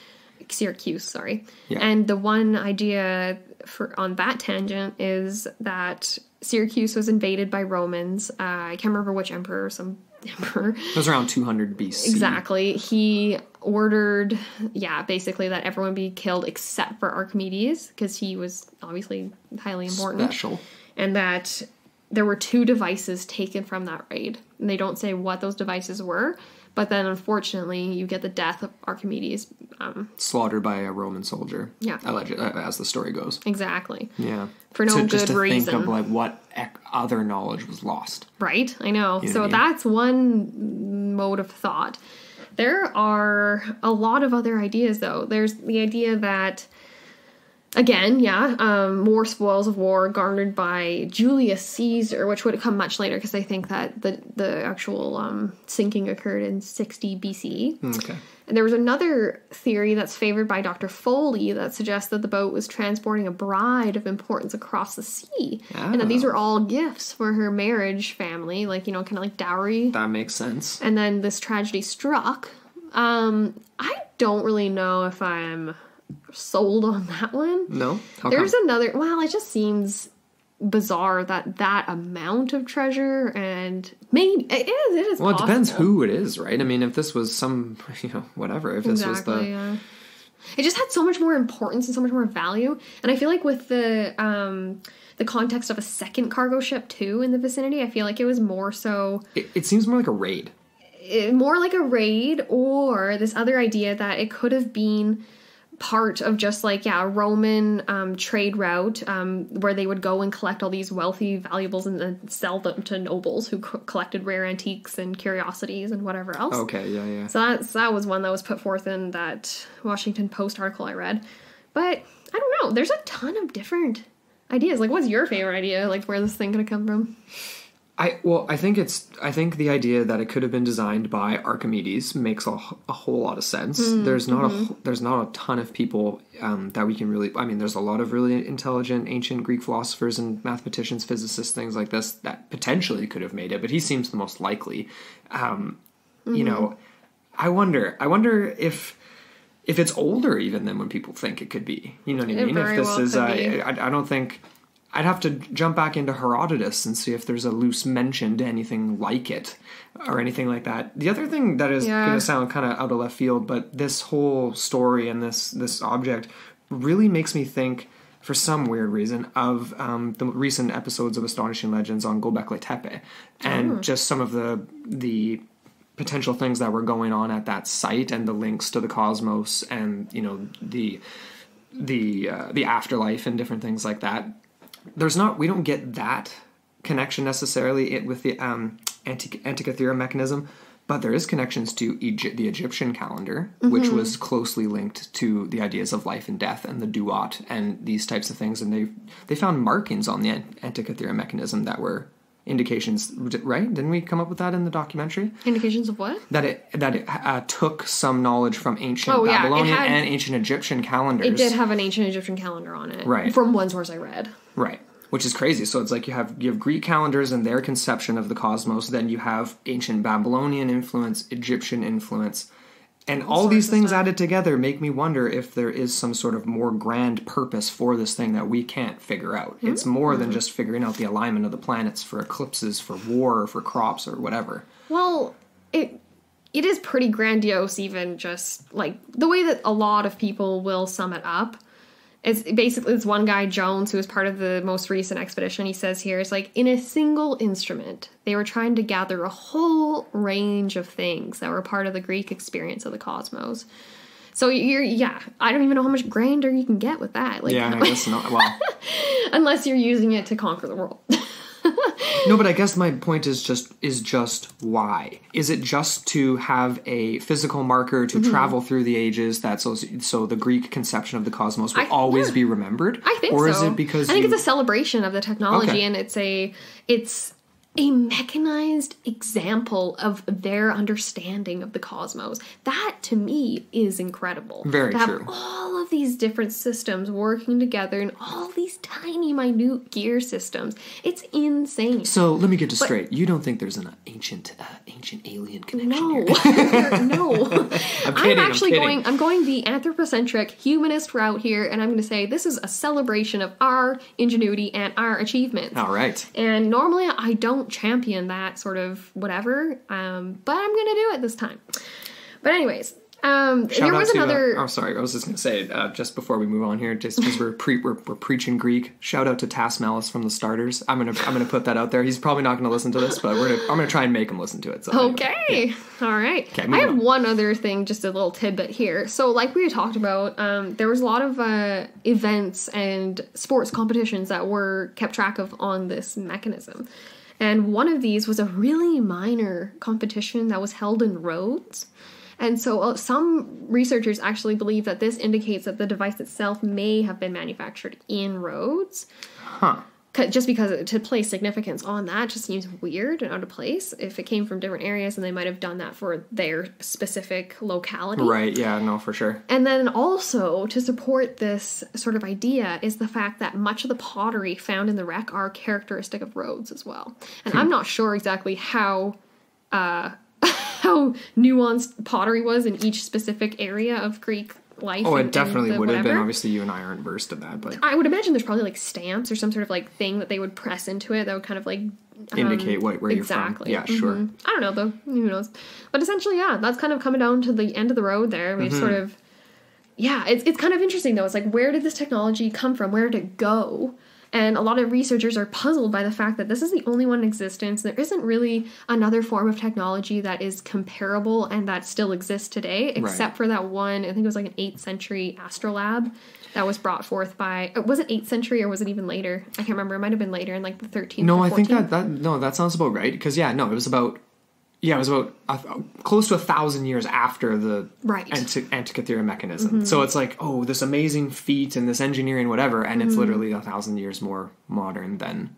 syracuse sorry Yeah. and the one idea for on that tangent is that syracuse was invaded by romans uh, i can't remember which emperor some [LAUGHS] emperor It was around 200 BC. Exactly. He ordered, yeah, basically that everyone be killed except for Archimedes because he was obviously highly important. Special. And that there were two devices taken from that raid. And they don't say what those devices were, but then unfortunately you get the death of Archimedes. Um, Slaughtered by a Roman soldier. Yeah. Alleged, uh, as the story goes. exactly. Yeah. For no So good just to reason. think of like what ec- other knowledge was lost. Right? I know. You know so I mean? that's one mode of thought. There are a lot of other ideas, though. There's the idea that, again, yeah, um, more spoils of war garnered by Julius Caesar, which would come much later because I think that the the actual um, sinking occurred in 60 BCE. Okay. And there was another theory that's favored by Dr. Foley that suggests that the boat was transporting a bride of importance across the sea. And that these Oh. were all gifts for her marriage family, like, you know, kind of like dowry. That makes sense. And then this tragedy struck. Um, I don't really know if I'm sold on that one. No? How There's come? another, well, it just seems bizarre that that amount of treasure and maybe it is it is Well, it depends who it is, right? I mean, if this was some, [LAUGHS] you know, whatever. If this was the yeah. it just had so much more importance and so much more value and i feel like with the um the context of a second cargo ship too in the vicinity i feel like it was more so it, it seems more like a raid. eh, more like a raid or this other idea that it could have been part of just like yeah a roman um, trade route um, where they would go and collect all these wealthy valuables and then sell them to nobles who co- collected rare antiques and curiosities and whatever else. Okay, yeah, yeah. so that's, that was one that was put forth in that washington post article i read. But i don't know there's a ton of different ideas. Like what's your favorite idea? Like where this thing have come from I well, I think it's I think the idea that it could have been designed by Archimedes makes a, a whole lot of sense. there's not a there's not a ton of people um, that we can really. I mean, there's a lot of really intelligent ancient Greek philosophers and mathematicians, physicists, things like this that potentially could have made it, but he seems the most likely. Um, You know, I wonder. I wonder if. If it's older even than when people think it could be, you know what I mean. if this well is, uh. I, I don't think I'd have to jump back into Herodotus and see if there's a loose mention to anything like it or anything like that. The other thing that is Yeah. going to sound kind of out of left field, but this whole story and this this object really makes me think, for some weird reason, of um, the recent episodes of Astonishing Legends on Gobekli Tepe and just some of the the potential things that were going on at that site and the links to the cosmos and you know the the uh, the afterlife and different things like that. There's not we don't get that connection necessarily it, with the um, anti- Antikythera mechanism, but there is connections to Egypt, the Egyptian calendar, which was closely linked to the ideas of life and death and the duat and these types of things. And they they found markings on the An- Antikythera mechanism that were indications, right? Didn't we come up with that in the documentary? indications of what that it that it uh, took some knowledge from ancient Oh, yeah, Babylonian had- and ancient Egyptian calendars. It did have an ancient Egyptian calendar on it, Right. From one source I read. Right, which is crazy. So it's like you have you have Greek calendars and their conception of the cosmos. Then you have ancient Babylonian influence, Egyptian influence, and all, these things added together make me wonder if there is some sort of more grand purpose for this thing that we can't figure out. It's Hmm? more than just figuring out the alignment of the planets for eclipses, for war, or for crops, or whatever. Well, it it is pretty grandiose, even just like the way that a lot of people will sum it up. It's basically this one guy Jones, who was part of the most recent expedition. He says here is like in a single instrument, they were trying to gather a whole range of things that were part of the Greek experience of the cosmos. So you're, yeah, I don't even know how much grander you can get with that. Like, Yeah, I guess not. Well. [LAUGHS] unless you're using it to conquer the world. [LAUGHS] No, but I guess my point is just is just why is it just to have a physical marker Mm-hmm. to travel through the ages that so so the Greek conception of the cosmos will I- always yeah. be remembered? I think or so. is it because I think you- it's a celebration of the technology, Okay. and it's a it's a mechanized example of their understanding of the cosmos. That to me is incredible. Very to have true. all of these different systems working together and all these tiny, minute gear systems. It's insane. so let me get this straight. You don't think there's an ancient uh, ancient alien connection No, here? [LAUGHS] no. [LAUGHS] I'm I'm kidding. I'm actually kidding. going. I'm going the anthropocentric humanist route here, and I'm going to say this is a celebration of our ingenuity and our achievements. All right. And normally I don't champion that sort of whatever, um, but I'm going to do it this time. But anyways, um, there was uh, another. oh, sorry. I was just going to say uh, just before we move on here, just because we're, pre- we're we're preaching Greek. Shout out to Tas Melis from the Starters. I'm gonna I'm gonna put that out there. He's probably not to listen to this, but we're gonna I'm gonna try and make him listen to it. So anyway. Okay. All right. Okay, I have on. one other thing, just a little tidbit here. So, like we had talked about, um, there was a lot of uh, events and sports competitions that were kept track of on this mechanism. And one of these was a really minor competition that was held in Rhodes. And so, uh, some researchers actually believe that this indicates that the device itself may have been manufactured in Rhodes. Huh. Just because to place significance on that just seems weird and out of place if it came from different areas and they might have done that for their specific locality Right. Yeah. No. For sure. and then also to support this sort of idea is the fact that much of the pottery found in the wreck are characteristic of Rhodes as well and i'm not sure exactly how uh [LAUGHS] how nuanced pottery was in each specific area of greek life. Oh, it definitely would have been. Obviously, you and I aren't versed in that, but I would imagine there's probably like stamps or some sort of like thing that they would press into it that would kind of like um, Indicate what- where you're from. exactly. Yeah, sure. Mhm. I don't know though. Who knows? But essentially, yeah, that's kind of coming down to the end of the road there. We Mm-hmm. sort of, yeah, it's it's kind of interesting though. It's like where did this technology come from? Where did it go? And a lot of researchers are puzzled by the fact that this is the only one in existence. There isn't really another form of technology that is comparable and that still exists today, except for that one. I think it was like an 8th century astrolabe that was brought forth by. uh, Was it 8th century or was it even later? I can't remember. It might have been later in like the 13th. no, I think that that no, that sounds about right. Because yeah, no, it was about yeah, it was about a, close to a thousand years after the Right. anti- Antikythera mechanism. So it's like oh, this amazing feat and this engineering whatever, and it's literally a thousand years more modern than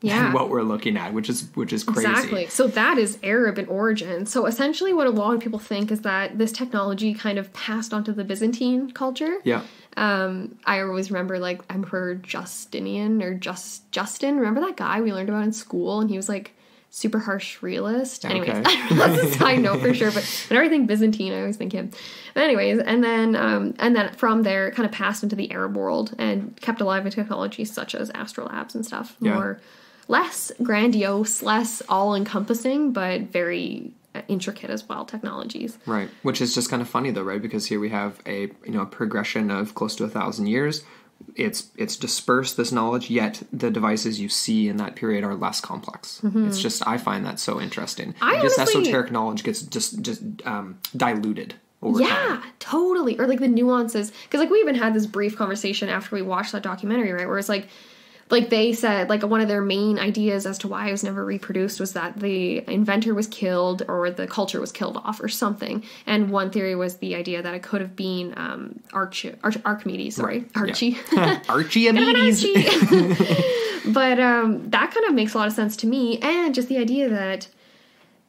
Yeah. what we're looking at, which is which is crazy. Exactly. So that is Arab in origin. So essentially, what a lot of people think is that this technology kind of passed on to the Byzantine culture. Yeah. Um, I always remember like Emperor Justinian or Just Justin. Remember that guy we learned about in school, and he was like super harsh realist. Anyways, Okay. [LAUGHS] that's a side note for sure. But whenever I think Byzantine, I always think him. But anyways, and then um, and then from there, it kind of passed into the Arab world and kept alive in technologies such as astrolabes and stuff. Yeah. More less grandiose, less all encompassing, but very uh, intricate as well technologies. Right, which is just kind of funny though, right? Because here we have a you know a progression of close to a thousand years. It's it's dispersed this knowledge, yet the devices you see in that period are less complex. It's just I find that so interesting. Mm-hmm. I this honestly- esoteric knowledge gets just just um, diluted over Yeah, time. totally. Or like the nuances, because like we even had this brief conversation after we watched that documentary, right? Where it's like, like they said, like one of their main ideas as to why it was never reproduced was that the inventor was killed or the culture was killed off or something. And one theory was the idea that it could have been um, Arch- Arch- Archimedes, sorry, Right, Archie. [LAUGHS] [LAUGHS] Archimedes. Archie. [LAUGHS] but um, that kind of makes a lot of sense to me, and just the idea that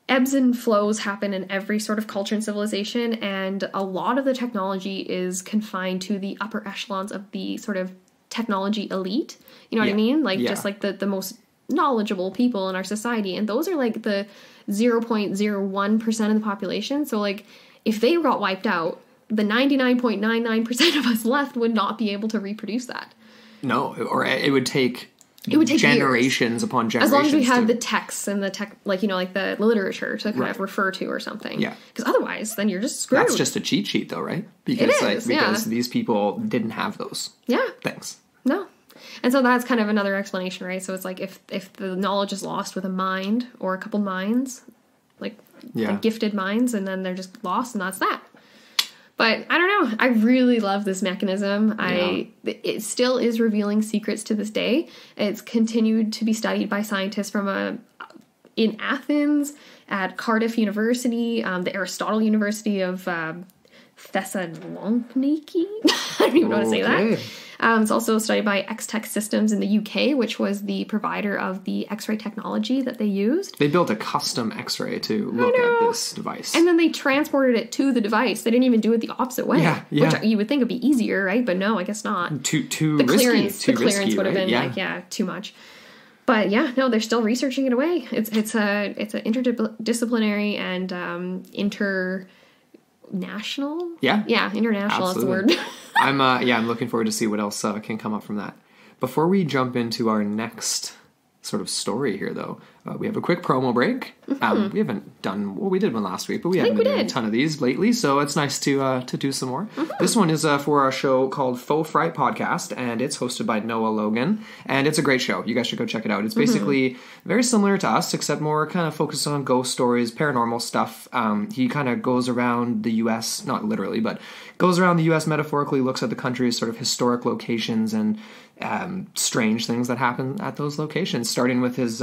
ebbs and flows happen in every sort of culture and civilization, and a lot of the technology is confined to the upper echelons of the sort of technology elite. You know what I mean? Like Yeah. just like the the most knowledgeable people in our society, and those are like the zero point zero one percent of the population. So like if they got wiped out. The 99.99% of us left would not be able to reproduce that. No, or it would take It would take years. generations upon generations. As long as we had to- the texts and the tech, like you know, like the literature to kind Right. of refer to or something. Yeah. Because otherwise, then you're just screwed. that's just a cheat sheet, though, right? Because like is, yeah. these people didn't have those yeah. things. No. And so that's kind of another explanation, right? So it's like if if the knowledge is lost with a mind or a couple minds, like, Yeah. like gifted minds, and then they're just lost, and that's that. But I don't know. I really love this mechanism. I it still is revealing secrets to this day. It's continued to be studied by scientists from a in Athens at Cardiff University, um, the Aristotle University of um, Thessaloniki. [LAUGHS] I don't even know how to say that. Um, it's also studied by X-Tek Systems in the UK, which was the provider of the X-ray technology that they used. They built a custom X-ray to look at this device. And then they transported it to the device. They didn't even do it the opposite way. Yeah, yeah. Which you would think would be easier, right? But no, I guess not. too too The risky. clearance, too the clearance risky, would have right? been like, yeah, too much. But yeah, no, they're still researching it away. It's it's a it's an interdisciplinary and um, international. Yeah. yeah, international. Absolutely. That's the word. I'm uh, yeah, I'm looking forward to see what else uh, can come up from that. Before we jump into our next sort of story here, though, uh, we have a quick promo break. Um, we haven't done well, we did one last week, but we haven't Mm-hmm. we been doing a ton of these lately, so it's nice to uh, to do some more. Mm-hmm. This one is uh, for our show called Faux Fright Podcast, and it's hosted by Noah Logan, and it's a great show. You guys should go check it out. It's Mm-hmm. basically very similar to us, except more kind of focused on ghost stories, paranormal stuff. Um, he kind of goes around the U.S. not literally, but goes around the U.S. metaphorically, looks at the country's sort of historic locations and um, strange things that happen at those locations. Starting with his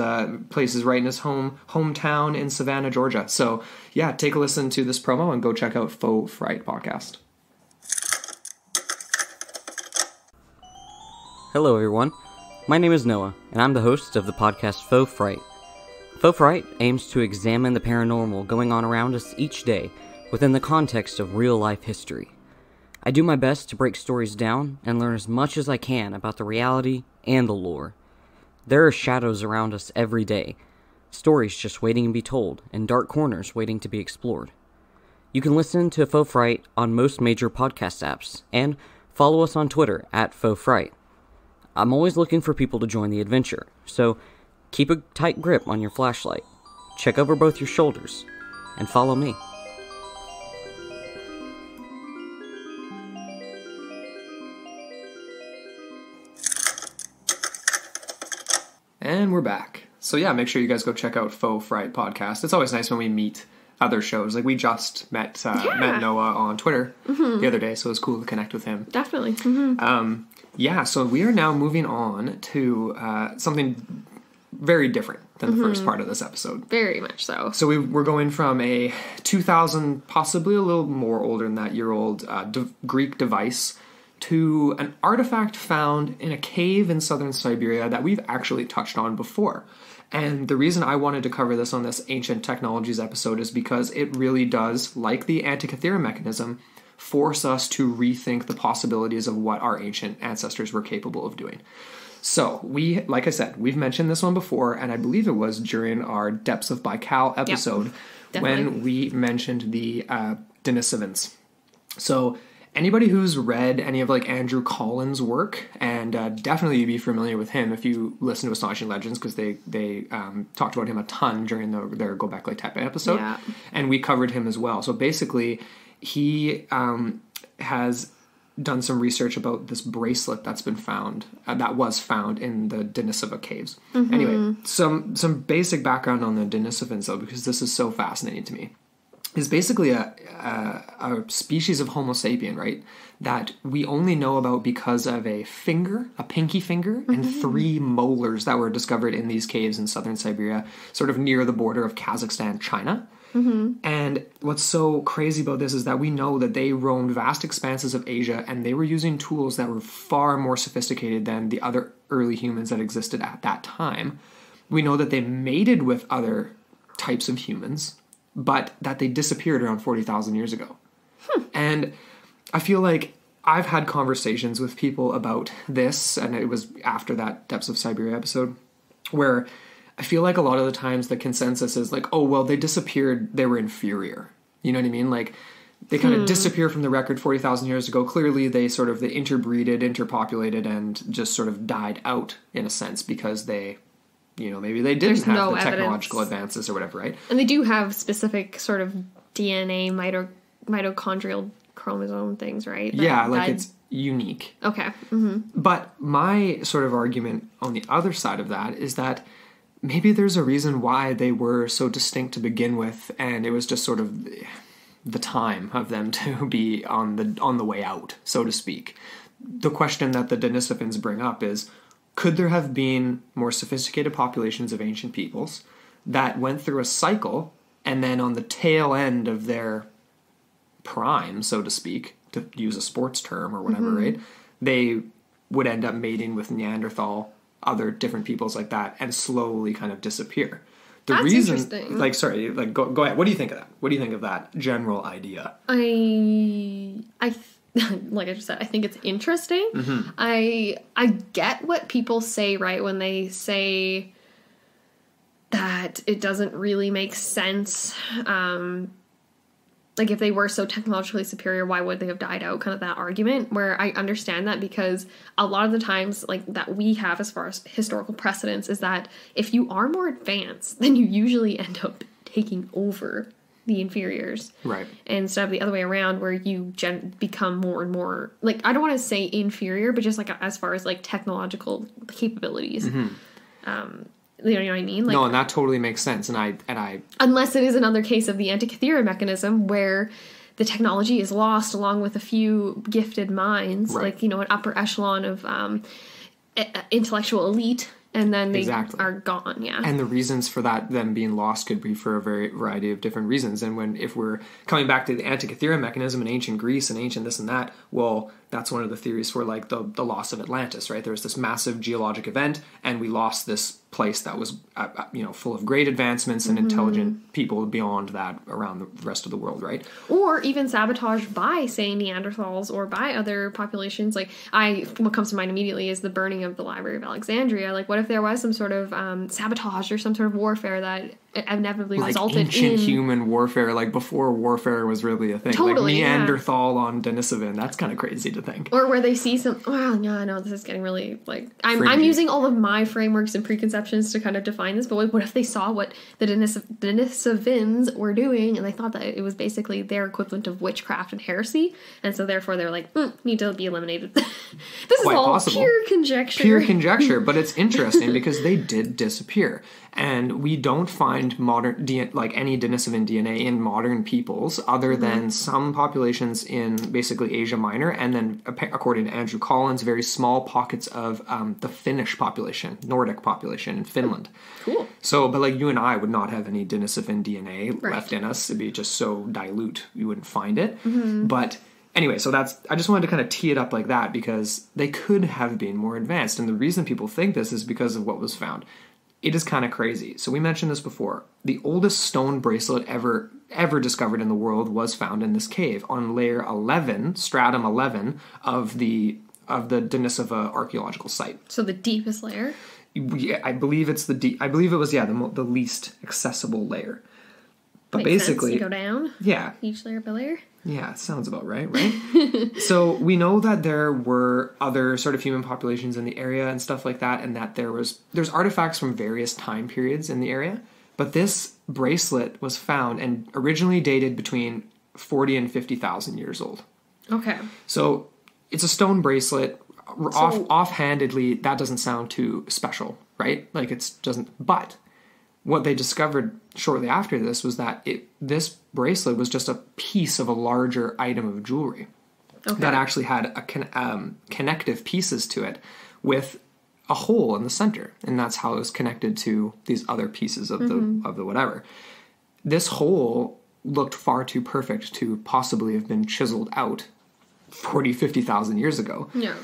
uh, places right in his home hometown in Savannah, Georgia. So yeah, take a listen to this promo and go check out Faux Fright podcast. Hello, everyone. My name is Noah, and I'm the host of the podcast Faux Fright. Faux Fright aims to examine the paranormal going on around us each day within the context of real life history. I do my best to break stories down and learn as much as I can about the reality and the lore. There are shadows around us every day, stories just waiting to be told, and dark corners waiting to be explored. You can listen to Faux Fright on most major podcast apps and follow us on Twitter at Faux Fright. I'm always looking for people to join the adventure, so keep a tight grip on your flashlight, check over both your shoulders, and follow me. And we're back. So yeah, make sure you guys go check out Faux Fright podcast. It's always nice when we meet other shows. Like we just met uh, Yeah. met Noah on Twitter the other day, so it was cool to connect with him. Definitely. Mhm. Yeah, so we are now moving on to uh, something very different than the first part of this episode. Very much so. So we, we're going from a 2000, possibly a little more older than that year old uh, de- Greek device to an artifact found in a cave in southern Siberia that we've actually touched on before. And the reason I wanted to cover this on this ancient technologies episode is because it really does, like the Antikythera mechanism, force us to rethink the possibilities of what our ancient ancestors were capable of doing. So we, like I said, we've mentioned this one before, and I believe it was during our Depths of Baikal episode definitely. when we mentioned the uh, Denisovans. So anybody who's read any of like Andrew Collins' work, and uh, definitely you'd be familiar with him if you listen to Astonishing Legends because they they um, talked about him a ton during the, their Gobekli Tepe episode, Yeah. and we covered him as well. So basically, he um, has done some research about this bracelet that's been found uh, that was found in the Denisova caves. Anyway, some some basic background on the Denisovans though, because this is so fascinating to me is basically a, a a species of Homo sapien, right? That we only know about because of a finger, a pinky finger, and mm-hmm. three molars that were discovered in these caves in southern Siberia, sort of near the border of Kazakhstan, China. Mm-hmm. And what's so crazy about this is that we know that they roamed vast expanses of Asia and they were using tools that were far more sophisticated than the other early humans that existed at that time. We know that they mated with other types of humans, but that they disappeared around 40,000 years ago. Hmm. And I feel like I've had conversations with people about this, and it was after that Depths of Siberia episode, where I feel like a lot of the times the consensus is like, oh, well, they disappeared, they were inferior. You know what I mean? Like, they kind of hmm. disappear from the record 40,000 years ago. Clearly, they sort of they interbreeded, interpopulated, and just sort of died out in a sense because they, you know, maybe they didn't There's have no the evidence. technological advances or whatever, right? And they do have specific sort of DNA mito- mitochondrial chromosome things, right? That- yeah, like that- it's unique. okay. hmm But my sort of argument on the other side of that is that maybe there's a reason why they were so distinct to begin with, and it was just sort of the time of them [LAUGHS] to be on the on the way out, so to speak. The question that the Denisovans bring up is could there have been more sophisticated populations of ancient peoples that went through a cycle and then on the tail end of their prime, so to speak, to use a sports term or whatever, mm-hmm. right? They would end up mating with Neanderthal, other different peoples like that, and slowly kind of disappear. The That's reason, like, sorry, like, go, go ahead. What do you think of that? What do you think of that general idea? I I [LAUGHS] like I just said, I think it's interesting. Mm-hmm. I I get what people say right when they say that it doesn't really make sense. Um, like if they were so technologically superior, why would they have died out? Kind of that argument where I understand that because a lot of the times like that we have as far as historical precedents is that if you are more advanced, then you usually end up taking over the inferiors Right. instead of the other way around where you gen- become more and more like i don't want to say inferior but just like as far as like technological capabilities um you know what i mean like Mm-hmm. no, and that totally makes sense. And I, and I, unless it is another case of the antikythera mechanism where the technology is lost along with a few gifted minds Right. like you know an upper echelon of um intellectual elite and then they Exactly. are gone yeah and the reasons for that them being lost could be for a very variety of different reasons. And when if we're coming back to the Antikythera mechanism in ancient Greece and ancient this and that, well, that's one of the theories for like the the loss of Atlantis, right? There was this massive geologic event, and we lost this place that was uh, uh, you know full of great advancements and intelligent people beyond that around the rest of the world, right? or even sabotage by say neanderthals or by other populations like i what comes to mind immediately is the burning of the library of alexandria like what if there was some sort of um, sabotage or some sort of warfare that inevitably like resulted ancient in human warfare, like before warfare was really a thing. Totally, like yeah. Neanderthal on Denisovan. That's kind of crazy to think. or where they see some well no i know this is getting really like i'm, I'm using all of my frameworks and preconceptions to kind of define this but what, what if they saw what the Denis- denisovans were doing and they thought that it was basically their equivalent of witchcraft and heresy? And so therefore they're like mm, need to be eliminated. [LAUGHS] This Quite is all possible. pure conjecture. Pure conjecture, [LAUGHS] but it's interesting because they did disappear, and we don't find modern like any Denisovan DNA in modern peoples, other than some populations in basically Asia Minor, and then according to Andrew Collins, very small pockets of um, the Finnish population, Nordic population in Finland. cool So, but like you and I would not have any Denisovan DNA Right. left in us. It'd be just so dilute, you wouldn't find it. Mm-hmm. But anyway, so that's, I just wanted to kind of tee it up like that because they could have been more advanced. And the reason people think this is because of what was found. It is kind of crazy. So we mentioned this before. The oldest stone bracelet ever ever discovered in the world was found in this cave on layer 11, stratum 11 of the of the Denisova archaeological site so the deepest layer yeah, I believe it's the de- I believe it was yeah the mo- the least accessible layer. But Makes basically, go down yeah, each layer by layer yeah, sounds about right, right? [LAUGHS] so we know that there were other sort of human populations in the area and stuff like that, and that there was there's artifacts from various time periods in the area. But this bracelet was found and originally dated between forty and fifty thousand years old. okay So it's a stone bracelet. off offhandedly, that doesn't sound too special, right? Like it's doesn't. But what they discovered shortly after this was that it this bracelet was just a piece of a larger item of jewelry okay that actually had a con- um, connective pieces to it with a hole in the center, and that's how it was connected to these other pieces of the of the whatever. This hole looked far too perfect to possibly have been chiseled out 40, 50,000 years ago. yeah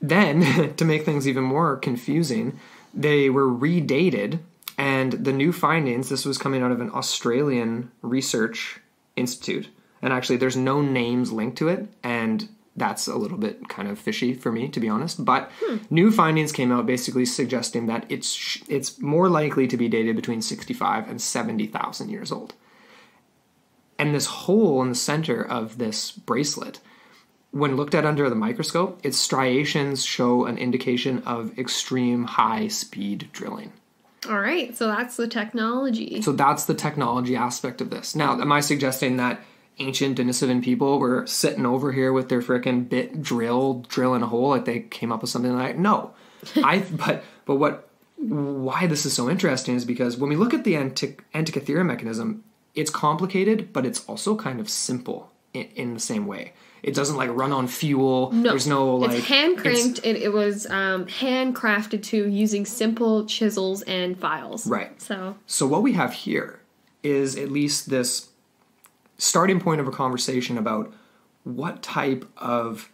Then, [LAUGHS] to make things even more confusing, they were redated, and the new findings this was coming out of an Australian research institute. And actually, there's no names linked to it, and that's a little bit kind of fishy for me, to be honest. But hmm. new findings came out basically suggesting that it's sh- it's more likely to be dated between 65 and 70,000 years old. And this hole in the center of this bracelet when looked at under the microscope, its striations show an indication of extreme high speed drilling. All right so that's the technology So that's the technology aspect of this. Now, am I suggesting that ancient Denisovan people were sitting over here with their frickin' bit drill, drilling a hole like they came up with something like no. [LAUGHS] I but but what why this is so interesting is because when we look at the Antic- Antikythera mechanism, it's complicated, but it's also kind of simple in, in the same way. It doesn't like run on fuel. No, There's no like it's hand cranked. It, it was um, handcrafted too, using simple chisels and files. Right. So So what we have here is at least this starting point of a conversation about what type of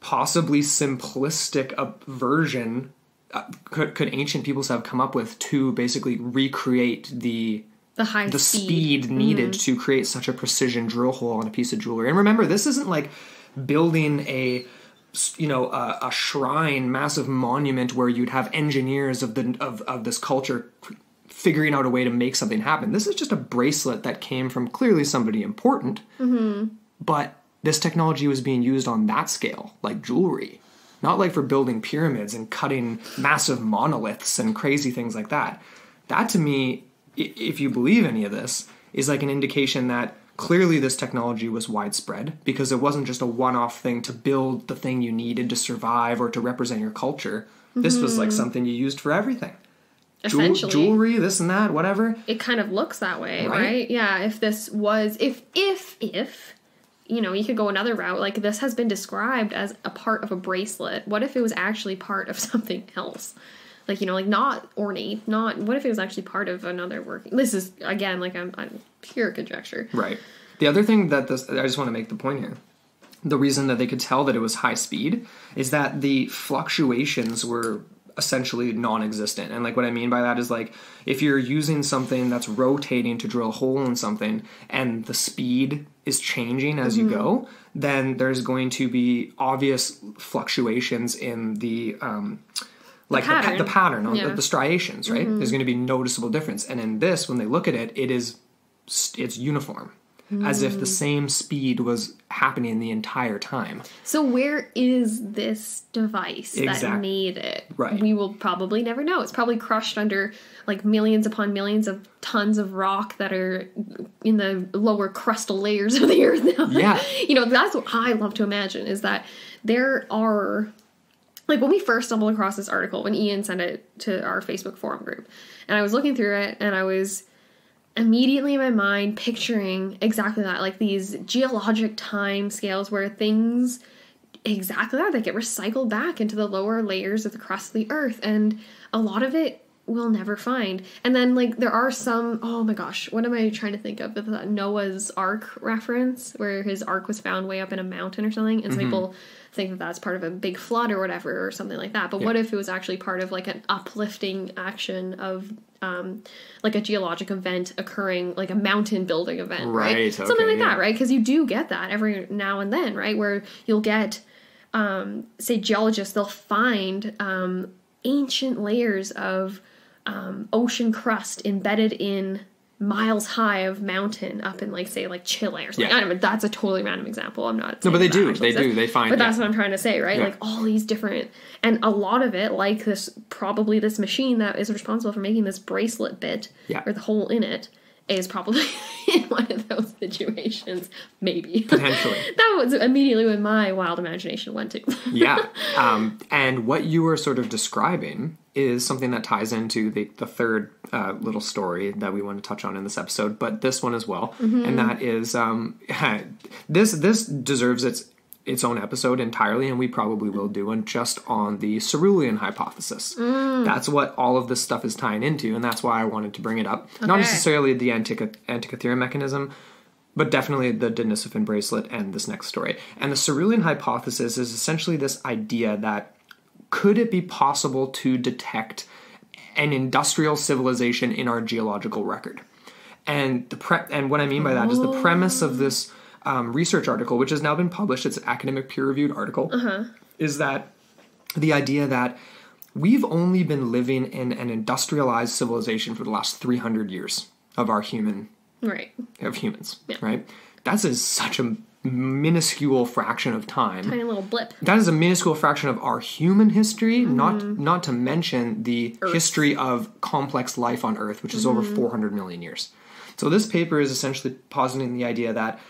possibly simplistic version uh, could, could ancient peoples have come up with to basically recreate the the high the speed. speed needed mm-hmm. to create such a precision drill hole on a piece of jewelry. And remember, this isn't like building a you know a, a shrine, massive monument where you'd have engineers of the of of this culture figuring out a way to make something happen. This is just a bracelet that came from clearly somebody important, mm-hmm. but this technology was being used on that scale, like jewelry. Not like for building pyramids and cutting massive monoliths and crazy things like that. That to me, if you believe any of this, is like an indication that clearly this technology was widespread because it wasn't just a one off thing to build the thing you needed to survive or to represent your culture. This was like mm-hmm. something you used for everything. Jewel- Essentially, jewelry, this and that, whatever. it kind of looks that way, right? Right? Yeah. If this was, if if if you know, you could go another route. Like this has been described as a part of a bracelet. What if it was actually part of [LAUGHS] something else? Like you know, like not ornate, not. What if it was actually part of another work? This is again like I'm, I'm pure conjecture. Right. The other thing that this, I just want to make the point here. The reason that they could tell that it was high speed is that the fluctuations were essentially non-existent. And like what I mean by that is like if you're using something that's rotating to drill a hole in something and the speed is changing as you go, then there's going to be obvious fluctuations in the um, like the pattern. the pattern, on Yeah. Mm-hmm. the, the striations, right? There's going to be noticeable difference. And in this, when they look at it, it is it's uniform, as if Mm. the same speed was happening the entire time. So where is this device that made it? Right. We will probably never know. It's probably crushed under like millions upon millions of tons of rock that are in the lower crustal layers of the earth now. Yeah. [LAUGHS] you know, that's what I love to imagine is that there are like when we first stumbled across this article when Ian sent it to our Facebook forum group and I was looking through it and I was immediately in my mind picturing exactly that like these geologic time scales where things exactly that they get recycled back into the lower layers of the crust of the earth and a lot of it we'll never find. And then like there are some oh my gosh what am i trying to think of that noah's ark reference where his ark was found way up in a mountain or something and some people think that that's part of a big flood or whatever or something like that. But what if it was actually part of like an uplifting action of um like a geologic event occurring like a mountain building event right, Right, something okay, like yeah. that right? Because you do get that every now and then right? Where you'll get um, say geologists they'll find um, ancient layers of um, ocean crust embedded in miles high of mountain up in like say like Chile or something. Yeah. I don't know, that's a totally random example. I'm not. No, but they do. They do. exists. They find- But that's what I'm trying to say, right? Yeah. Like all these different, and a lot of it, like this, probably this machine that is responsible for making this bracelet bit Yeah. or the hole in it is probably [LAUGHS] in one of those situations, maybe. Potentially. [LAUGHS] that was immediately when my wild imagination went to. [LAUGHS] yeah. Um, and what you were sort of describing is something that ties into the, the third uh, little story that we want to touch on in this episode, but this one as well. And that is um, this this deserves its its own episode entirely, and we probably will do one just on the Silurian hypothesis. Mm. That's what all of this stuff is tying into, and that's why I wanted to bring it up. Not necessarily the Antikythera mechanism, but definitely the Denisovan bracelet and this next story. And the Silurian hypothesis is essentially this idea that could it be possible to detect an industrial civilization in our geological record? And the pre- and what I mean by that is the premise of this oh. Um, research article, which has now been published, it's an academic peer-reviewed article, uh-huh. is that the idea that we've only been living in an industrialized civilization for the last 300 years of our human right. of humans, right? That's is such a minuscule fraction of time. Tiny little blip. That is a minuscule fraction of our human history, mm-hmm. not not to mention the history of complex life on Earth, which is over mm-hmm. 400 million years. So this paper is essentially positing the idea that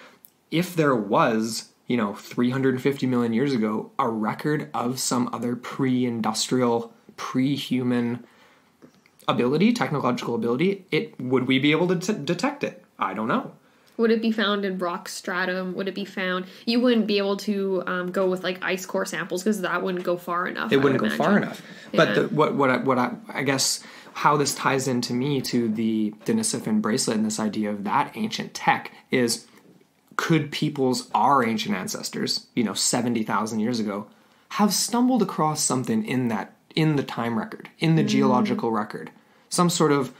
if there was, you know, 350 million years ago, a record of some other pre-industrial, pre-human ability, technological ability, it would we be able to t- detect it? I don't know. Would it be found in rock stratum? Would it be found? You wouldn't be able to um, go with like ice core samples because that wouldn't go far enough. it I wouldn't would go far enough. But Yeah. the, what what I, what I, I guess how this ties into me to the Denisovan bracelet and this idea of that ancient tech is could people's our ancient ancestors, you know, seventy thousand years ago, have stumbled across something in that in the time record, in the Mm. geological record, some sort of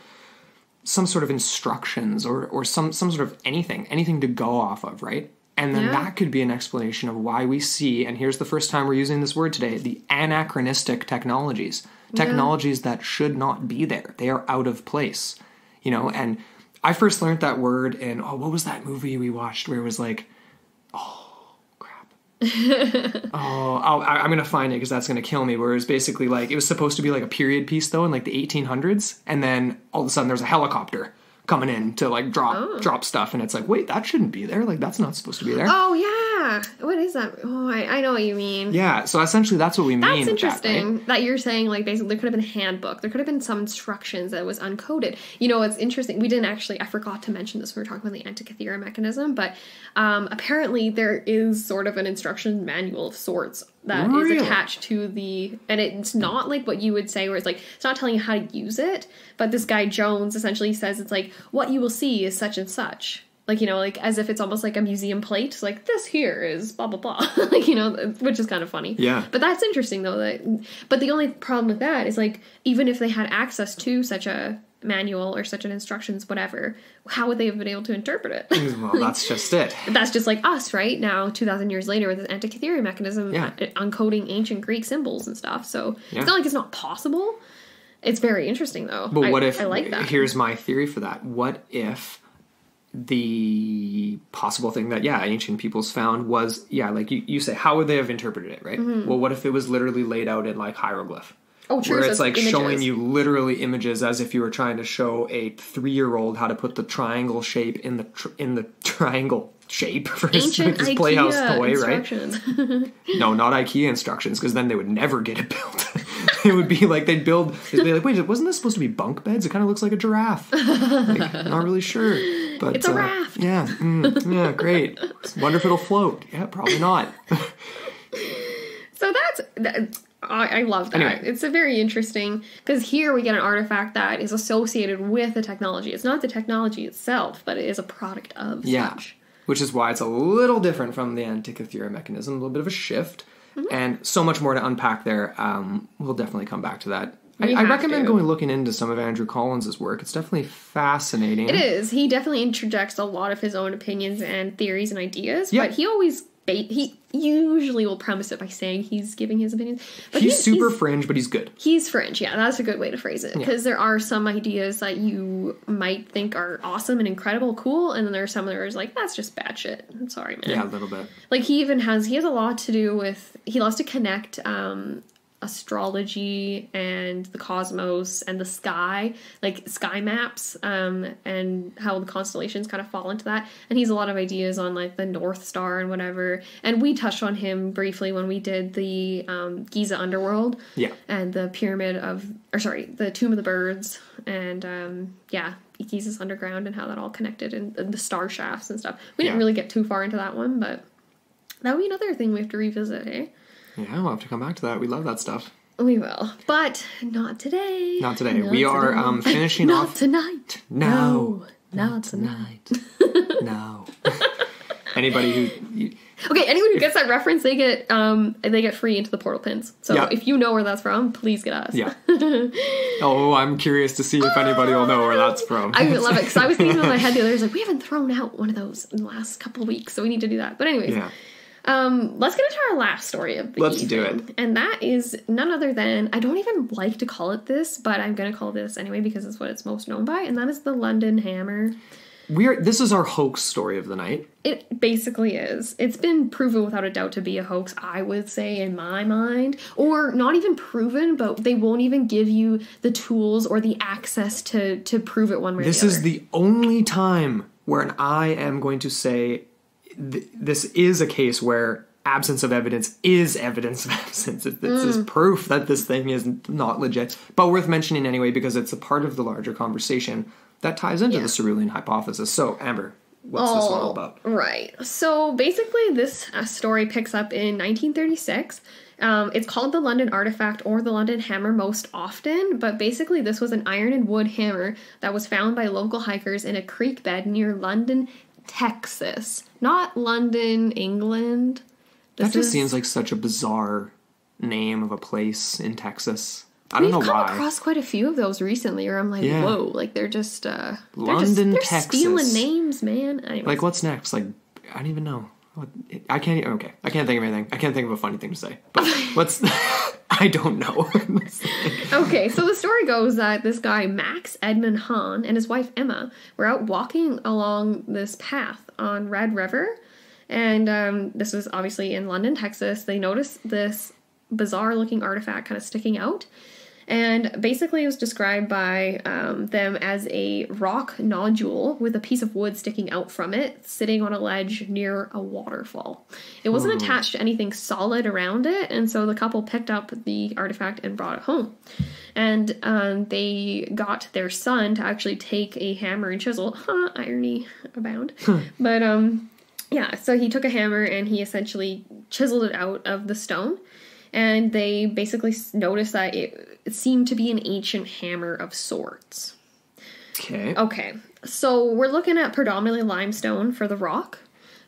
some sort of instructions or or some some sort of anything, anything to go off of, right? And then Yeah. that could be an explanation of why we see, and here's the first time we're using this word today, the anachronistic technologies. Technologies that should not be there. They are out of place. You know, and I first learned that word in oh, what was that movie we watched where it was like, oh crap. [LAUGHS] oh, I'll, I- I'm gonna find it because that's gonna kill me. Where it was basically like it was supposed to be like a period piece though in like the 1800s, and then all of a sudden there's a helicopter coming in to like drop drop stuff, and it's like wait that shouldn't be there. Like that's not supposed to be there. Oh yeah, what is that? Oh, I, I know what you mean. Yeah, so essentially that's what we mean. That's interesting That, that, you're saying like basically there could have been a handbook. There could have been some instructions that was uncoded. You know, it's interesting. We didn't actually. I forgot to mention this when we were talking about the Antikythera mechanism, but um, apparently there is sort of an instruction manual of sorts that is Really? attached to the, and it's not like what you would say where it's like it's not telling you how to use it, but this guy Jones essentially says it's like what you will see is such and such. Like you know, like as if it's almost like a museum plate. Like this here is blah blah blah. [LAUGHS] like you know, which is kind of funny. Yeah. But that's interesting though. That but the only problem with that is like even if they had access to such a manual or such an instructions, whatever, how would they have been able to interpret it? Well, [LAUGHS] that's just it. That's just like us, right? Now, 2,000 years later, with this Antikythera mechanism, Yeah. uh, uncoding ancient Greek symbols and stuff. So Yeah. it's not like it's not possible. It's very interesting, though. But I- what if I like that? here's my theory for that. What if the possible thing that yeah ancient peoples found was yeah like you, you say how would they have interpreted it right well what if it was literally laid out in like hieroglyph Mm-hmm. Oh, true. where it's like images. showing you literally images as if you were trying to show a three-year-old how to put the triangle shape in the tr- in the [LAUGHS] triangle shape for his, [LAUGHS] his playhouse toy right? [LAUGHS] no not ikea instructions because then they would never get it built. It would be like they'd build they'd be like wait wasn't this supposed to be bunk beds? It kind of looks like a giraffe. Like, not really sure but It's a uh, raft. yeah mm, yeah great. Wonder if it'll float. Yeah probably not. So that's that, I, I love that. Anyway. It's a very interesting because here we get an artifact that is associated with the technology. It's not the technology itself, but it is a product of Yeah. such. Which is why it's a little different from the Antikythera mechanism, a little bit of a shift, Mm-hmm. and so much more to unpack there. Um, we'll definitely come back to that. I, I recommend to. going looking into some of Andrew Collins's work. It's definitely fascinating. It is. He definitely interjects a lot of his own opinions and theories and ideas, Yeah. but he always he usually will premise it by saying he's giving his opinions. But He's super fringe, but he's good. He's fringe, yeah, that's a good way to phrase it. Because there are some ideas that you might think are awesome and incredible, cool, and then there are some that are like, that's just bad shit. I'm sorry, man. Yeah, a little bit. Like he even has he has a lot to do with he loves to connect um astrology and the cosmos and the sky, like sky maps, um, and how the constellations kind of fall into that. And he's a lot of ideas on like the North Star and whatever. And we touched on him briefly when we did the um, Giza underworld Yeah. and the pyramid of or sorry the tomb of the birds and um yeah Giza's underground and how that all connected and, and the star shafts and stuff we didn't really get too far into that one but that would be another thing we have to revisit eh Yeah, we'll have to come back to that. We love that stuff. we will but not today Not today. We are, um, finishing [LAUGHS] not off- tonight No. no not tonight no. [LAUGHS] Anybody who. You, okay anyone who gets that reference they get um they get free into the portal pins so Yeah. if you know where that's from please get us yeah. [LAUGHS] Oh, I'm curious to see if anybody will know where that's from. I love it because I was thinking in my head the other day, like, we haven't thrown out one of those in the last couple of weeks, so we need to do that. But anyways, yeah. Um, let's get into our last story of the Let's do it. and that is none other than I don't even like to call it this, but I'm going to call this anyway because it's what it's most known by, and that is the London Hammer. We're this is our hoax story of the night. It basically is. It's been proven without a doubt to be a hoax, I would say, in my mind. Or not even proven, but they won't even give you the tools or the access to to prove it one way This or the is the only time where an I am going to say th- this is a case where absence of evidence is evidence of [LAUGHS] absence. This Mm. is proof that this thing is not legit, but worth mentioning anyway because it's a part of the larger conversation that ties into the Silurian hypothesis. So, Amber, what's this all about? Right. So basically, this uh, story picks up in 1936. Um, it's called the London Artifact or the London Hammer most often, but basically, this was an iron and wood hammer that was found by local hikers in a creek bed near London, Texas. Not London, England. That just is- seems like such a bizarre name of a place in Texas. I don't We've know come why. across quite a few of those recently, where I'm like, Yeah. whoa, like they're just uh, they're London, just, they're stealing names, man. Anyways. Like, what's next? Like, I don't even know. I can't. Okay, I can't think of anything. I can't think of a funny thing to say. But [LAUGHS] what's? [LAUGHS] I don't know. [LAUGHS] Okay, so the story goes that this guy, Max Edmund Hahn, and his wife Emma were out walking along this path on Red River. And um, this was obviously in London, Texas. They noticed this bizarre looking artifact kind of sticking out. And basically, it was described by um, them as a rock nodule with a piece of wood sticking out from it, sitting on a ledge near a waterfall. It wasn't attached to anything solid around it, and so the couple picked up the artifact and brought it home. And um, they got their son to actually take a hammer and chisel. Huh, irony abound. but um, yeah, so he took a hammer and he essentially chiseled it out of the stone. And they basically noticed that it, it seemed to be an ancient hammer of sorts. okay. Okay, so we're looking at predominantly limestone for the rock.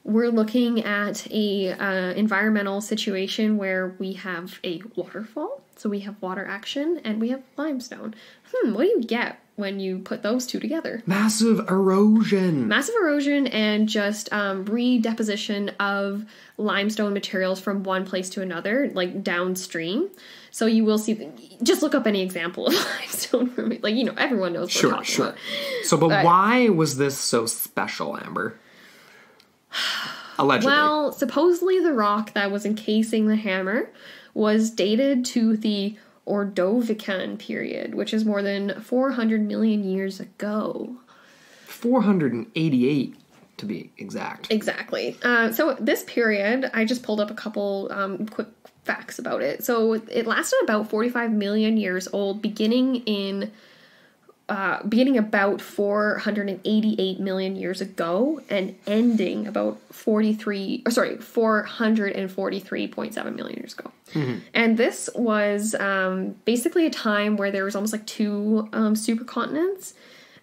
We're looking at a uh, environmental situation where we have a waterfall. So we have water action and we have limestone. Hmm, what do you get when you put those two together? Massive erosion. Massive erosion and just um, redeposition of limestone materials from one place to another, like downstream. So you will see. Just look up any example of [LAUGHS] limestone for me. Like you know, everyone knows Sure, sure. about. So, but But- why was this so special, Amber? [SIGHS] Allegedly. Well, supposedly the rock that was encasing the hammer was dated to the Ordovician period, which is more than 400 million years ago. 488 to be exact. Exactly. Uh, so this period, I just pulled up a couple um, quick facts about it. So it lasted about 45 million years old, beginning in uh, beginning about 488 million years ago and ending about 43 or sorry 443.7 million years ago. And this was um, basically a time where there was almost like two um, supercontinents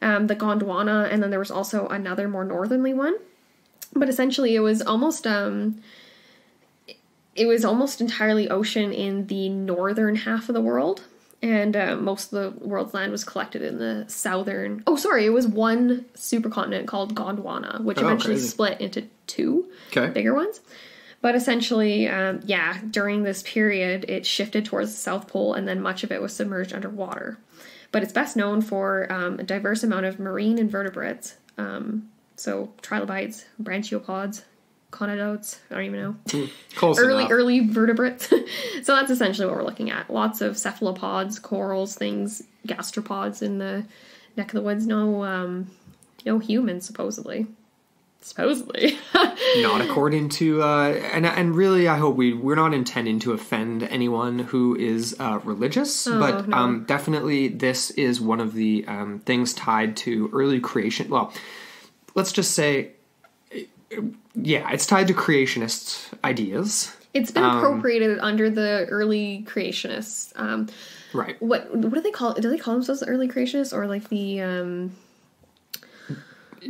um, the gondwana and then there was also another more northerly one. But essentially it was almost um it was almost entirely ocean in the northern half of the world and uh, most of the world's land was collected in the southern oh sorry it was one supercontinent called gondwana which Oh, eventually crazy. split into two Okay. bigger ones but essentially um, yeah during this period it shifted towards the south pole and then much of it was submerged underwater but it's best known for um, a diverse amount of marine invertebrates um, so trilobites brachiopods conodonts i don't even know Close early enough. early vertebrates. [LAUGHS] so that's essentially what we're looking at. Lots of cephalopods, corals, things, gastropods in the neck of the woods. No, um, no humans supposedly. Supposedly. [LAUGHS] not according to uh, and and really I hope we we're not intending to offend anyone who is uh, religious, but Oh, no. um, definitely this is one of the um, things tied to early creation. Well, let's just say, yeah, it's tied to creationist ideas, it's been appropriated under the early creationists. Um, right? what what do they call? Do they call themselves the early creationists or like the? Um,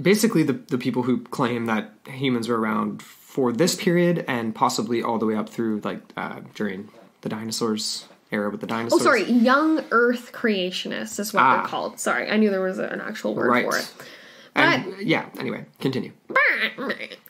Basically, the the people who claim that humans were around for this period and possibly all the way up through like uh, during the dinosaurs era with the dinosaurs. oh, sorry, young Earth creationists is what Ah. they're called. Sorry, I knew there was an actual word Right. for it. And, yeah. Anyway, continue.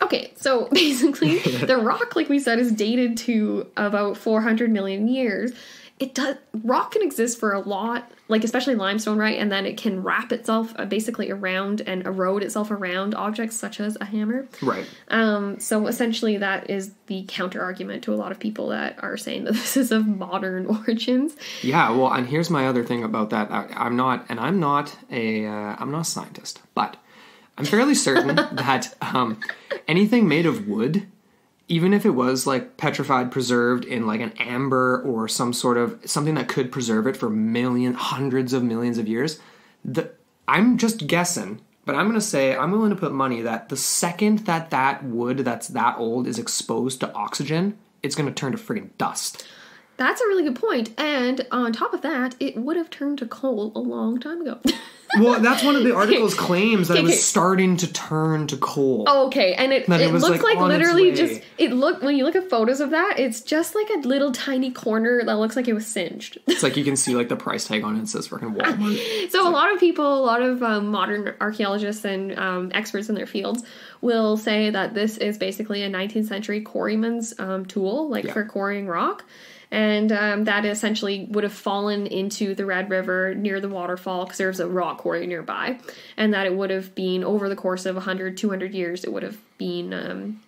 Okay, so [LAUGHS] basically, [LAUGHS] the rock, like we said, is dated to about 400 million years. It does rock can exist for a lot, like especially limestone, right? And then it can wrap itself uh, basically around and erode itself around objects such as a hammer. Right. Um, so essentially, that is the counter argument to a lot of people that are saying that [LAUGHS] this is of modern origins. Yeah, well, and here's my other thing about that. I, I'm not, and I'm not a, uh, I'm not a scientist, but I'm fairly certain [LAUGHS] that um, anything made of wood, even if it was like petrified, preserved in like an amber or some sort of something that could preserve it for million, hundreds of millions of years, the I'm just guessing. But I'm going to say I'm willing to put money that the second that that wood that's that old is exposed to oxygen, it's going to turn to friggin' dust. That's a really good point. And on top of that, it would have turned to coal a long time ago. [LAUGHS] Well, that's one of the [LAUGHS] article's claims that it Okay, was okay. starting to turn to coal. Oh, okay, and it, That it it, was, looks like, like, literally just it look when you look at photos of that, it's just like a little tiny corner that looks like it was singed. It's like you can see like the [LAUGHS] price tag on it. It says freaking Walmart. so a lot of people, a lot of um, modern archaeologists and um, experts in their fields will say that this is basically a 19th century quarryman's um, tool, like Yeah. for quarrying rock. And um, that essentially would have fallen into the Red River near the waterfall because there's a rock quarry nearby. And that it would have been over the course of 100, 200 years, it would have been um,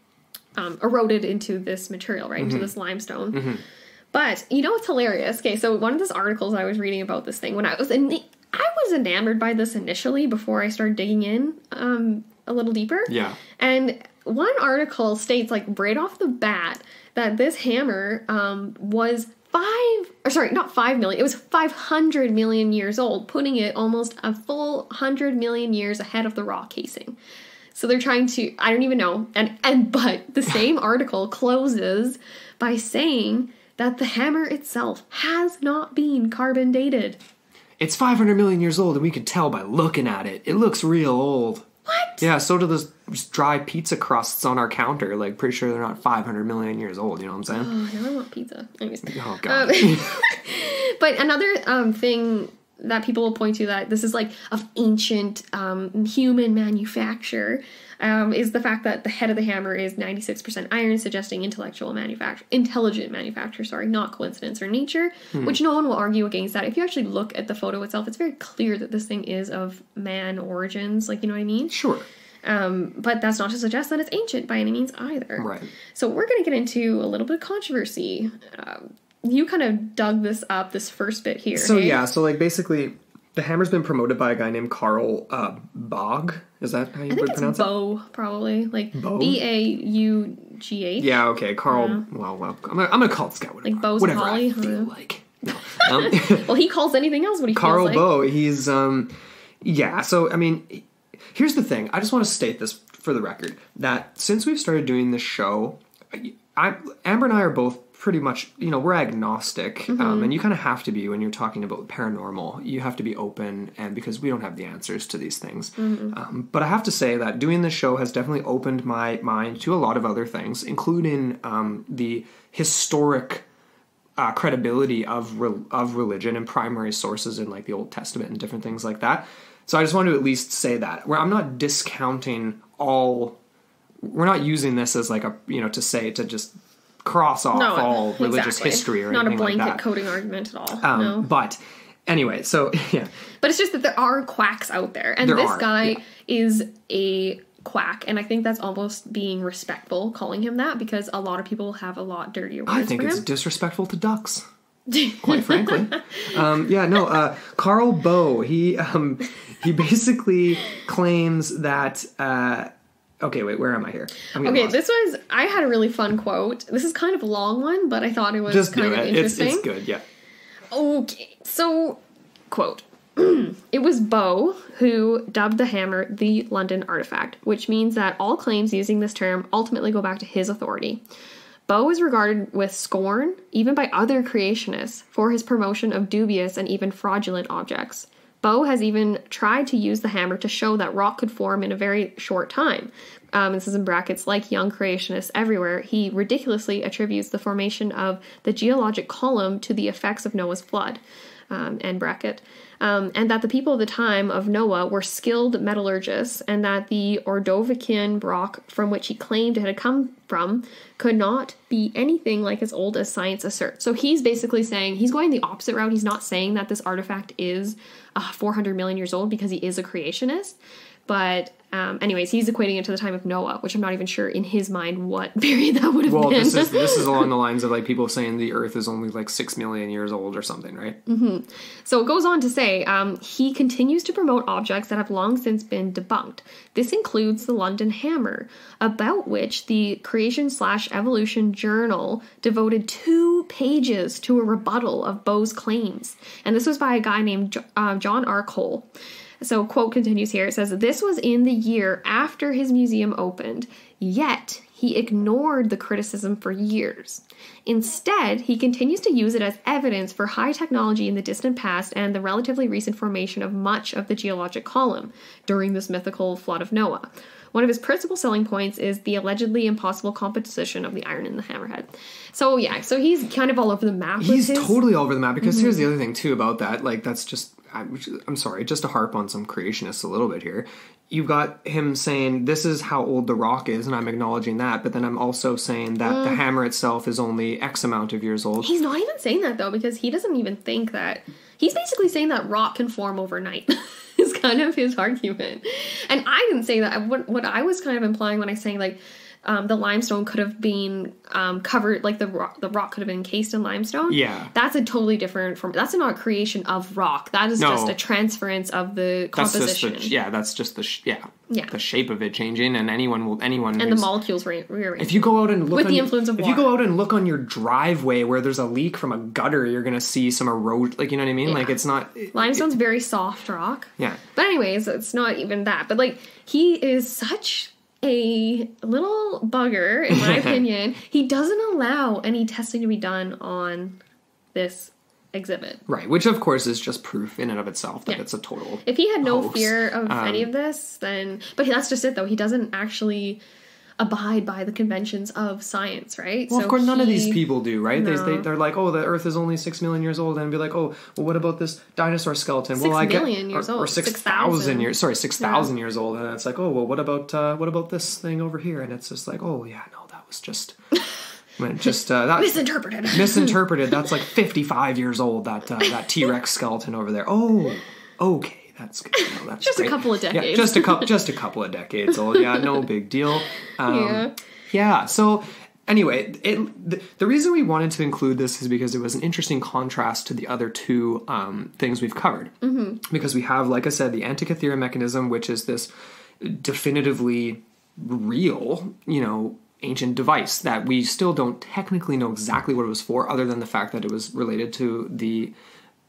um, eroded into this material, right? Into this limestone. But you know what's hilarious? Okay, so one of those articles I was reading about this thing when I was in I was enamored by this initially before I started digging in um, a little deeper. Yeah. And one article states like right off the bat that this hammer um, was five or sorry, not five million, it was five hundred million years old, putting it almost a full hundred million years ahead of the rock casing. So they're trying to I don't even know. And and but the [LAUGHS] same article closes by saying that the hammer itself has not been carbon dated. It's 500 million years old, and we could tell by looking at it. It looks real old. What? Yeah, so do those dry pizza crusts on our counter. Like, pretty sure they're not 500 million years old. You know what I'm saying? Oh, now I want pizza. Anyways. Oh god. Um, [LAUGHS] but another um, thing that people will point to that this is like of ancient um, human manufacture um, is the fact that the head of the hammer is 96% iron, suggesting intellectual manufacture, intelligent manufacture. Sorry, not coincidence or nature. Which no one will argue against that. If you actually look at the photo itself, it's very clear that this thing is of man origins. Like you know what I mean? sure. Um, but that's not to suggest that it's ancient by any means either. Right. So we're going to get into a little bit of controversy. Um, you kind of dug this up, this first bit here. So hey? yeah, so like basically, the hammer's been promoted by a guy named Carl uh, Bog. Is that how you I think would it's pronounce it? Bow, probably like? B A U G H. Yeah. Okay. Carl. Well, well, I'm gonna, I'm gonna call it Scout. Whatever, Like and whatever Holly, I feel huh? like. No. Um, [LAUGHS] Well, he calls anything else what he Carl feels like. Bow. He's um, yeah. So I mean, here's the thing. I just want to state this for the record that since we've started doing this show, I Amber and I are both pretty much you know we're agnostic, Mm-hmm. um, and you kind of have to be when you're talking about paranormal. You have to be open, and because we don't have the answers to these things. Mm-hmm. Um, but I have to say that doing this show has definitely opened my mind to a lot of other things, including um, the historic uh, credibility of re- of religion and primary sources in like the Old Testament and different things like that. So I just want to at least say that where I'm not discounting all. We're not using this as like a you know to say to just cross off No, all religious exactly. history or not a blanket like coding argument at all. Um, no. But anyway, so [LAUGHS] yeah, But it's just that there are quacks out there, and There this are, guy yeah. is a quack, and I think that's almost being respectful calling him that because a lot of people have a lot dirtier words I think it's disrespectful to ducks. [LAUGHS] quite frankly. Um, yeah, no. Uh, Carl Baugh, he um, he basically claims that. Uh, okay, wait, where am I here? Okay, lost. this was I had a really fun quote. This is kind of a long one, but I thought it was just kind of it. It's interesting. it's good. Yeah. Okay, so quote. [CLEARS THROAT] it was Baugh who dubbed the hammer the London artifact, which means that all claims using this term ultimately go back to his authority. Baugh is regarded with scorn, even by other creationists, for his promotion of dubious and even fraudulent objects. Baugh has even tried to use the hammer to show that rock could form in a very short time. Um, this is in brackets, like young creationists everywhere, he ridiculously attributes the formation of the geologic column to the effects of Noah's flood. Um, end bracket. Um, and that the people of the time of Noah were skilled metallurgists, and that the Ordovician rock from which he claimed it had come from could not be anything like as old as science asserts. So he's basically saying he's going the opposite route. He's not saying that this artifact is uh, 400 million years old because he is a creationist. But, um, anyways, he's equating it to the time of Noah, which I'm not even sure in his mind what [LAUGHS] period that would have Well, been. this is this is [LAUGHS] along the lines of like people saying the Earth is only like six million years old or something, right? So it goes on to say um, he continues to promote objects that have long since been debunked. This includes the London Hammer, about which the Creation slash Evolution Journal devoted two pages to a rebuttal of Baugh's claims, and this was by a guy named uh, John R. Cole. So, quote continues here. It says, This was in the year after his museum opened, yet he ignored the criticism for years. Instead, he continues to use it as evidence for high technology in the distant past and the relatively recent formation of much of the geologic column during this mythical flood of Noah. One of his principal selling points is the allegedly impossible composition of the iron in the hammerhead. So, yeah, so he's kind of all over the map. with He's his- Mm-hmm. totally all over the map because here's the other thing too about that. Like that's just I'm sorry, just to harp on some creationists a little bit here. You've got him saying this is how old the rock is, and I'm acknowledging that. But then I'm also saying that Mm. the hammer itself is only X amount of years old. He's not even saying that though, because he doesn't even think that. He's basically saying that rock can form overnight. [LAUGHS] is kind of his argument, and I didn't say that. What what I was kind of implying when I say like. Um, the limestone could have been um, covered, like the rock, the rock could have been encased in limestone. Yeah. that's a totally different form. That's not a creation of rock. That is No. just a transference of the That's composition the yeah. That's just the sh- yeah Yeah. the shape of it changing, and anyone will anyone and the molecules re- rearranged. If you go out and look With on the influence of if you go out and look on your driveway where there's a leak from a gutter, you're gonna see some erosion. Like you know what I mean? Like it's not. Limestone's very soft rock. Yeah. But anyways, it's not even that. But like he is such a little bugger, in my [LAUGHS] opinion. He doesn't allow any testing to be done on this exhibit. Right, which of course is just proof in and of itself that Yeah. it's a total. If he had no hoax. fear of any Um, of this, then but that's just it though. He doesn't actually abide by the conventions of science, right? Well, of course, none of these people do, right? They, No. they, they're like, oh, the Earth is only six million years old, and be like, oh, well, what about this dinosaur skeleton? Six well, I million get, years or, or old. six 6,000. years. Sorry, six thousand years old, and it's like, oh, well, what about uh, what about this thing over here? And it's just like, oh, yeah, no, that was just, [LAUGHS] just uh, that misinterpreted. [LAUGHS] misinterpreted. That's like fifty-five years old. That uh, that T Rex skeleton over there. Oh, okay. That's good. to. That's Just a couple of Yeah, decades. just a couple, just a couple of decades old. Yeah, [LAUGHS] no big deal. Um, Yeah. yeah. So anyway, it, the, the reason we wanted to include this is because it was an interesting contrast to the other two um, things we've covered. Mm-hmm. Because we have, like I said, the Antikythera mechanism, which is this definitively real, you know, ancient device that we still don't technically know exactly what it was for, other than the fact that it was related to the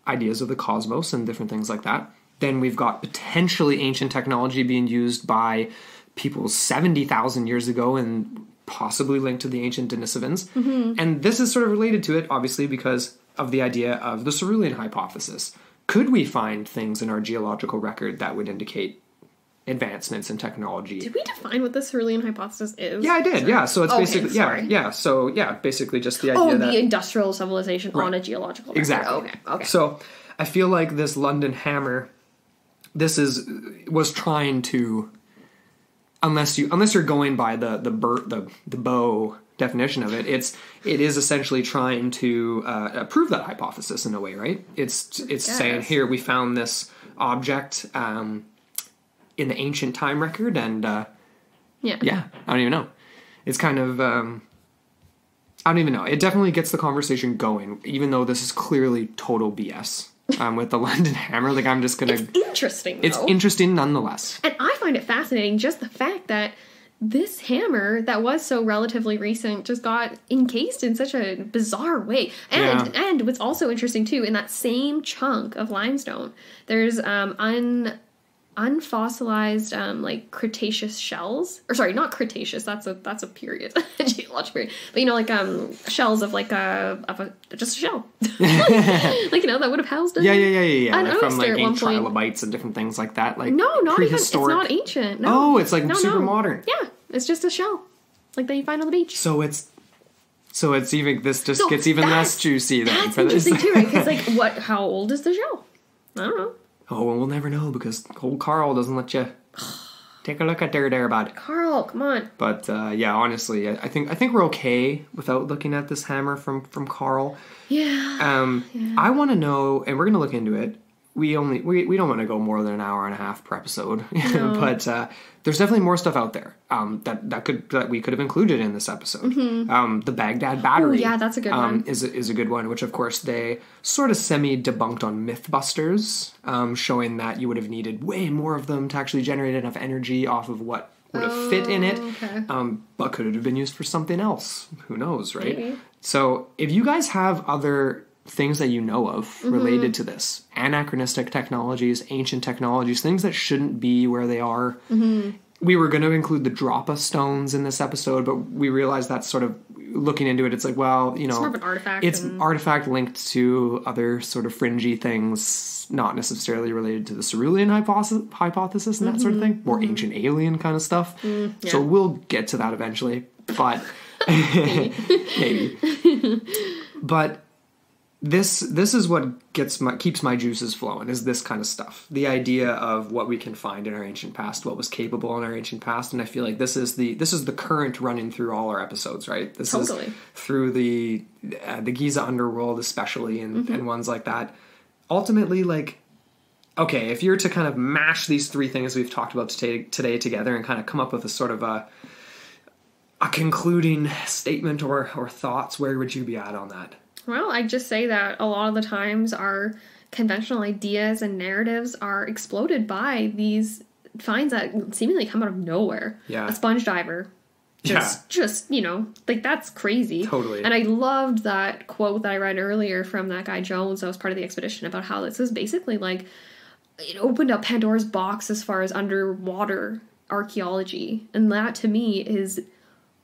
ideas of the cosmos and different things like that. Then we've got potentially ancient technology being used by people 70,000 years ago and possibly linked to the ancient Denisovans. Mm-hmm. And this is sort of related to it, obviously, because of the idea of the Silurian hypothesis. Could we find things in our geological record that would indicate advancements in technology? Did we define what the Silurian hypothesis is? yeah, I did. Yeah, so it's Okay, basically yeah, sorry. yeah. So yeah, basically just the oh, idea Oh, that the industrial civilization on a geological record. Exactly. Okay. Okay. So I feel like this London hammer, this is was trying to, unless you unless you're going by the the bur, the the Baugh definition of it, it's it is essentially trying to uh, prove that hypothesis in a way, right? It's it's saying here we found this object um, in the ancient time record, and uh, yeah. yeah, I don't even know. It's kind of um I don't even know. It definitely gets the conversation going, even though this is clearly total BS. Um, with the [LAUGHS] London Hammer, like I'm just gonna. It's It's, interesting. Though. interesting nonetheless. And I find it fascinating just the fact that this hammer that was so relatively recent just got encased in such a bizarre way. And Yeah. and what's also interesting too, in that same chunk of limestone, there's um un unfossilized um like cretaceous shells or sorry not cretaceous that's a that's a period [LAUGHS] geologic period but you know like um shells of like a of a just a shell [LAUGHS] like you know that would have housed a, Yeah, yeah, yeah, yeah, yeah. Like from like ancient trilobites and different things like that. Like No, not even. It's not ancient. No. Oh, it's like No, super no. modern. Yeah, it's just a shell, like that you find on the beach. So it's so it's even this just So gets even less juicy then That's for this. interesting too, right? Because [LAUGHS] like, what? How old is the shell? I don't know. Oh, well, we'll never know because old Carl doesn't let you take a look at there there bud. Carl, come on. But uh, yeah, honestly, I, I think I think we're okay without looking at this hammer from from Carl. Yeah. Um, I want to know, and we're going to look into it. We only we, we don't want to go more than an hour and a half per episode, [LAUGHS] but uh, there's definitely more stuff out there um, that that could that we could have included in this episode. Um, the Baghdad Battery, Mm-hmm. yeah, that's a good um, one. Is a, is a good one, which of course they sort of semi debunked on MythBusters, um, showing that you would have needed way more of them to actually generate enough energy off of what would have fit in it. Oh, okay. Um, but could it have been used for something else? Who knows, right? Maybe. So, if you guys have other things that you know of Mm-hmm. related to this, anachronistic technologies, ancient technologies, things that shouldn't be where they are, Mm-hmm. we were going to include the Dropa stones in this episode, but we realized that sort of looking into it, it's like, well, you know, more of an artifact It's and- artifact linked to other sort of fringy things, not necessarily related to the Silurian hypothesis, hypothesis and that sort of Mm-hmm. thing, more ancient alien kind of stuff. Mm, So we'll get to that eventually, but [LAUGHS] [LAUGHS] maybe. [LAUGHS] but this this is what gets my keeps my juices flowing is this kind of stuff. The idea of what we can find in our ancient past what was capable in our ancient past and i feel like this is the this is the current running through all our episodes right? This Totally. is through the uh, the giza underworld especially and, and ones like that. Ultimately like okay if you're to kind of mash these three things we've talked about today, today together and kind of come up with a sort of a a concluding statement or or thoughts where would you be at on that Well, I just say that a lot of the times our conventional ideas and narratives are exploded by these finds that seemingly come out of nowhere. Yeah. A sponge diver. Just just, you know, like that's crazy. Totally. And I loved that quote that I read earlier from that guy Jones that was part of the expedition about how this is basically like it opened up Pandora's box as far as underwater archaeology. And that to me is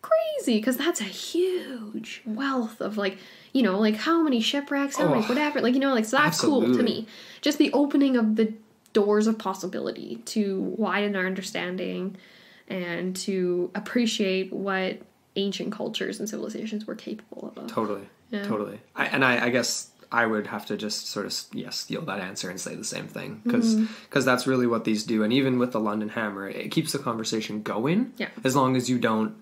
crazy because that's a huge wealth of like you know like how many shipwrecks how many Oh, whatever like you know like so that's cool to me just the opening of the doors of possibility to widen our understanding and to appreciate what ancient cultures and civilizations were capable of Totally. Yeah. Totally. I, and I, I guess I would have to just sort of yeah, steal that answer and say the same thing because Mm-hmm. that's really what these do. And even with the London Hammer, it keeps the conversation going. Yeah. As long as you don't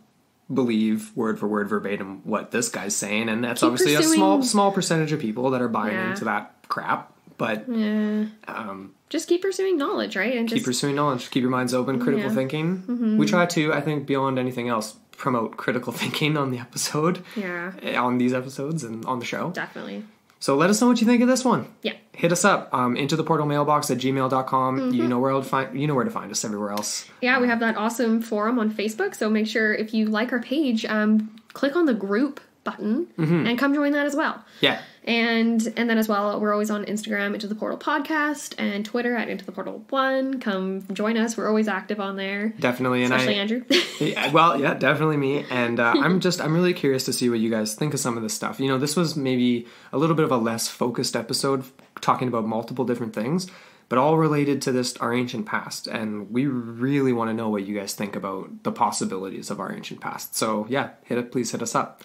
believe word for word verbatim what this guy's saying, and that's Keep obviously a small small percentage of people that are buying Yeah. into that crap. But yeah um, just keep pursuing knowledge right and keep just pursuing knowledge, keep your minds open, critical Yeah. Mm-hmm. thinking. We try to, I think, beyond anything else, promote critical [LAUGHS] thinking on the episode, yeah eh, on these episodes, and on the show. definitely So let us know what you think of this one. yeah Hit us up um, into the portal mailbox at gmail.com. Mm-hmm. You know where to find you know where to find us everywhere else. Yeah, we have that awesome forum on Facebook. So make sure if you like our page, um, click on the group button Mm-hmm. and come join that as well. Yeah. And and then as well, we're always on Instagram, Into the Portal Podcast, and Twitter at Into the Portal One. Come join us. We're always active on there, Definitely, and especially I, Andrew. [LAUGHS] Yeah, well, yeah, definitely me. And uh, I'm just, I'm really curious to see what you guys think of some of this stuff. You know, this was maybe a little bit of a less focused episode, talking about multiple different things, but all related to this our ancient past. And we really want to know what you guys think about the possibilities of our ancient past. So yeah, hit it, please hit us up.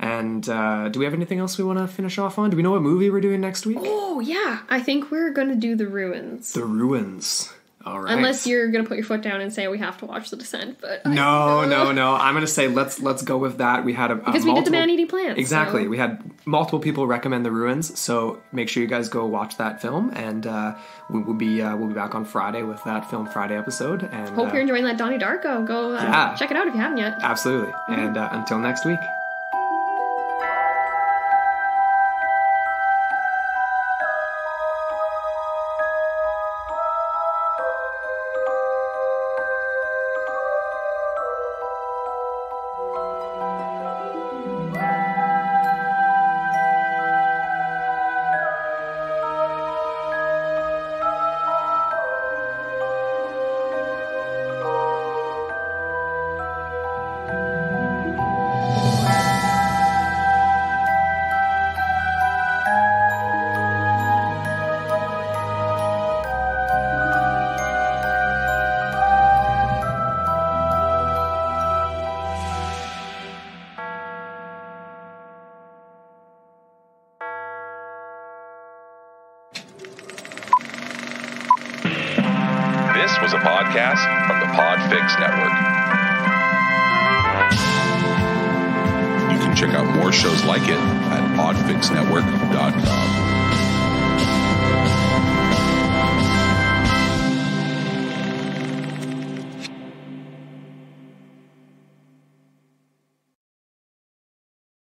And uh, do we have anything else we want to finish off on? Do we know what movie we're doing next week? oh yeah, I think we're gonna do the ruins. The Ruins. All right. Unless you're gonna put your foot down and say we have to watch the descent, but I- No, no, no. I'm gonna say let's let's go with that. We had a because we did the man eating plants. Exactly. so- We had multiple people recommend the ruins, so make sure you guys go watch that film, and uh, we will be uh, we'll be back on Friday with that Film Friday episode. And Hope uh, you're enjoying that Donnie Darko. Go uh, Yeah. check it out if you haven't yet. absolutely. And uh, until next week.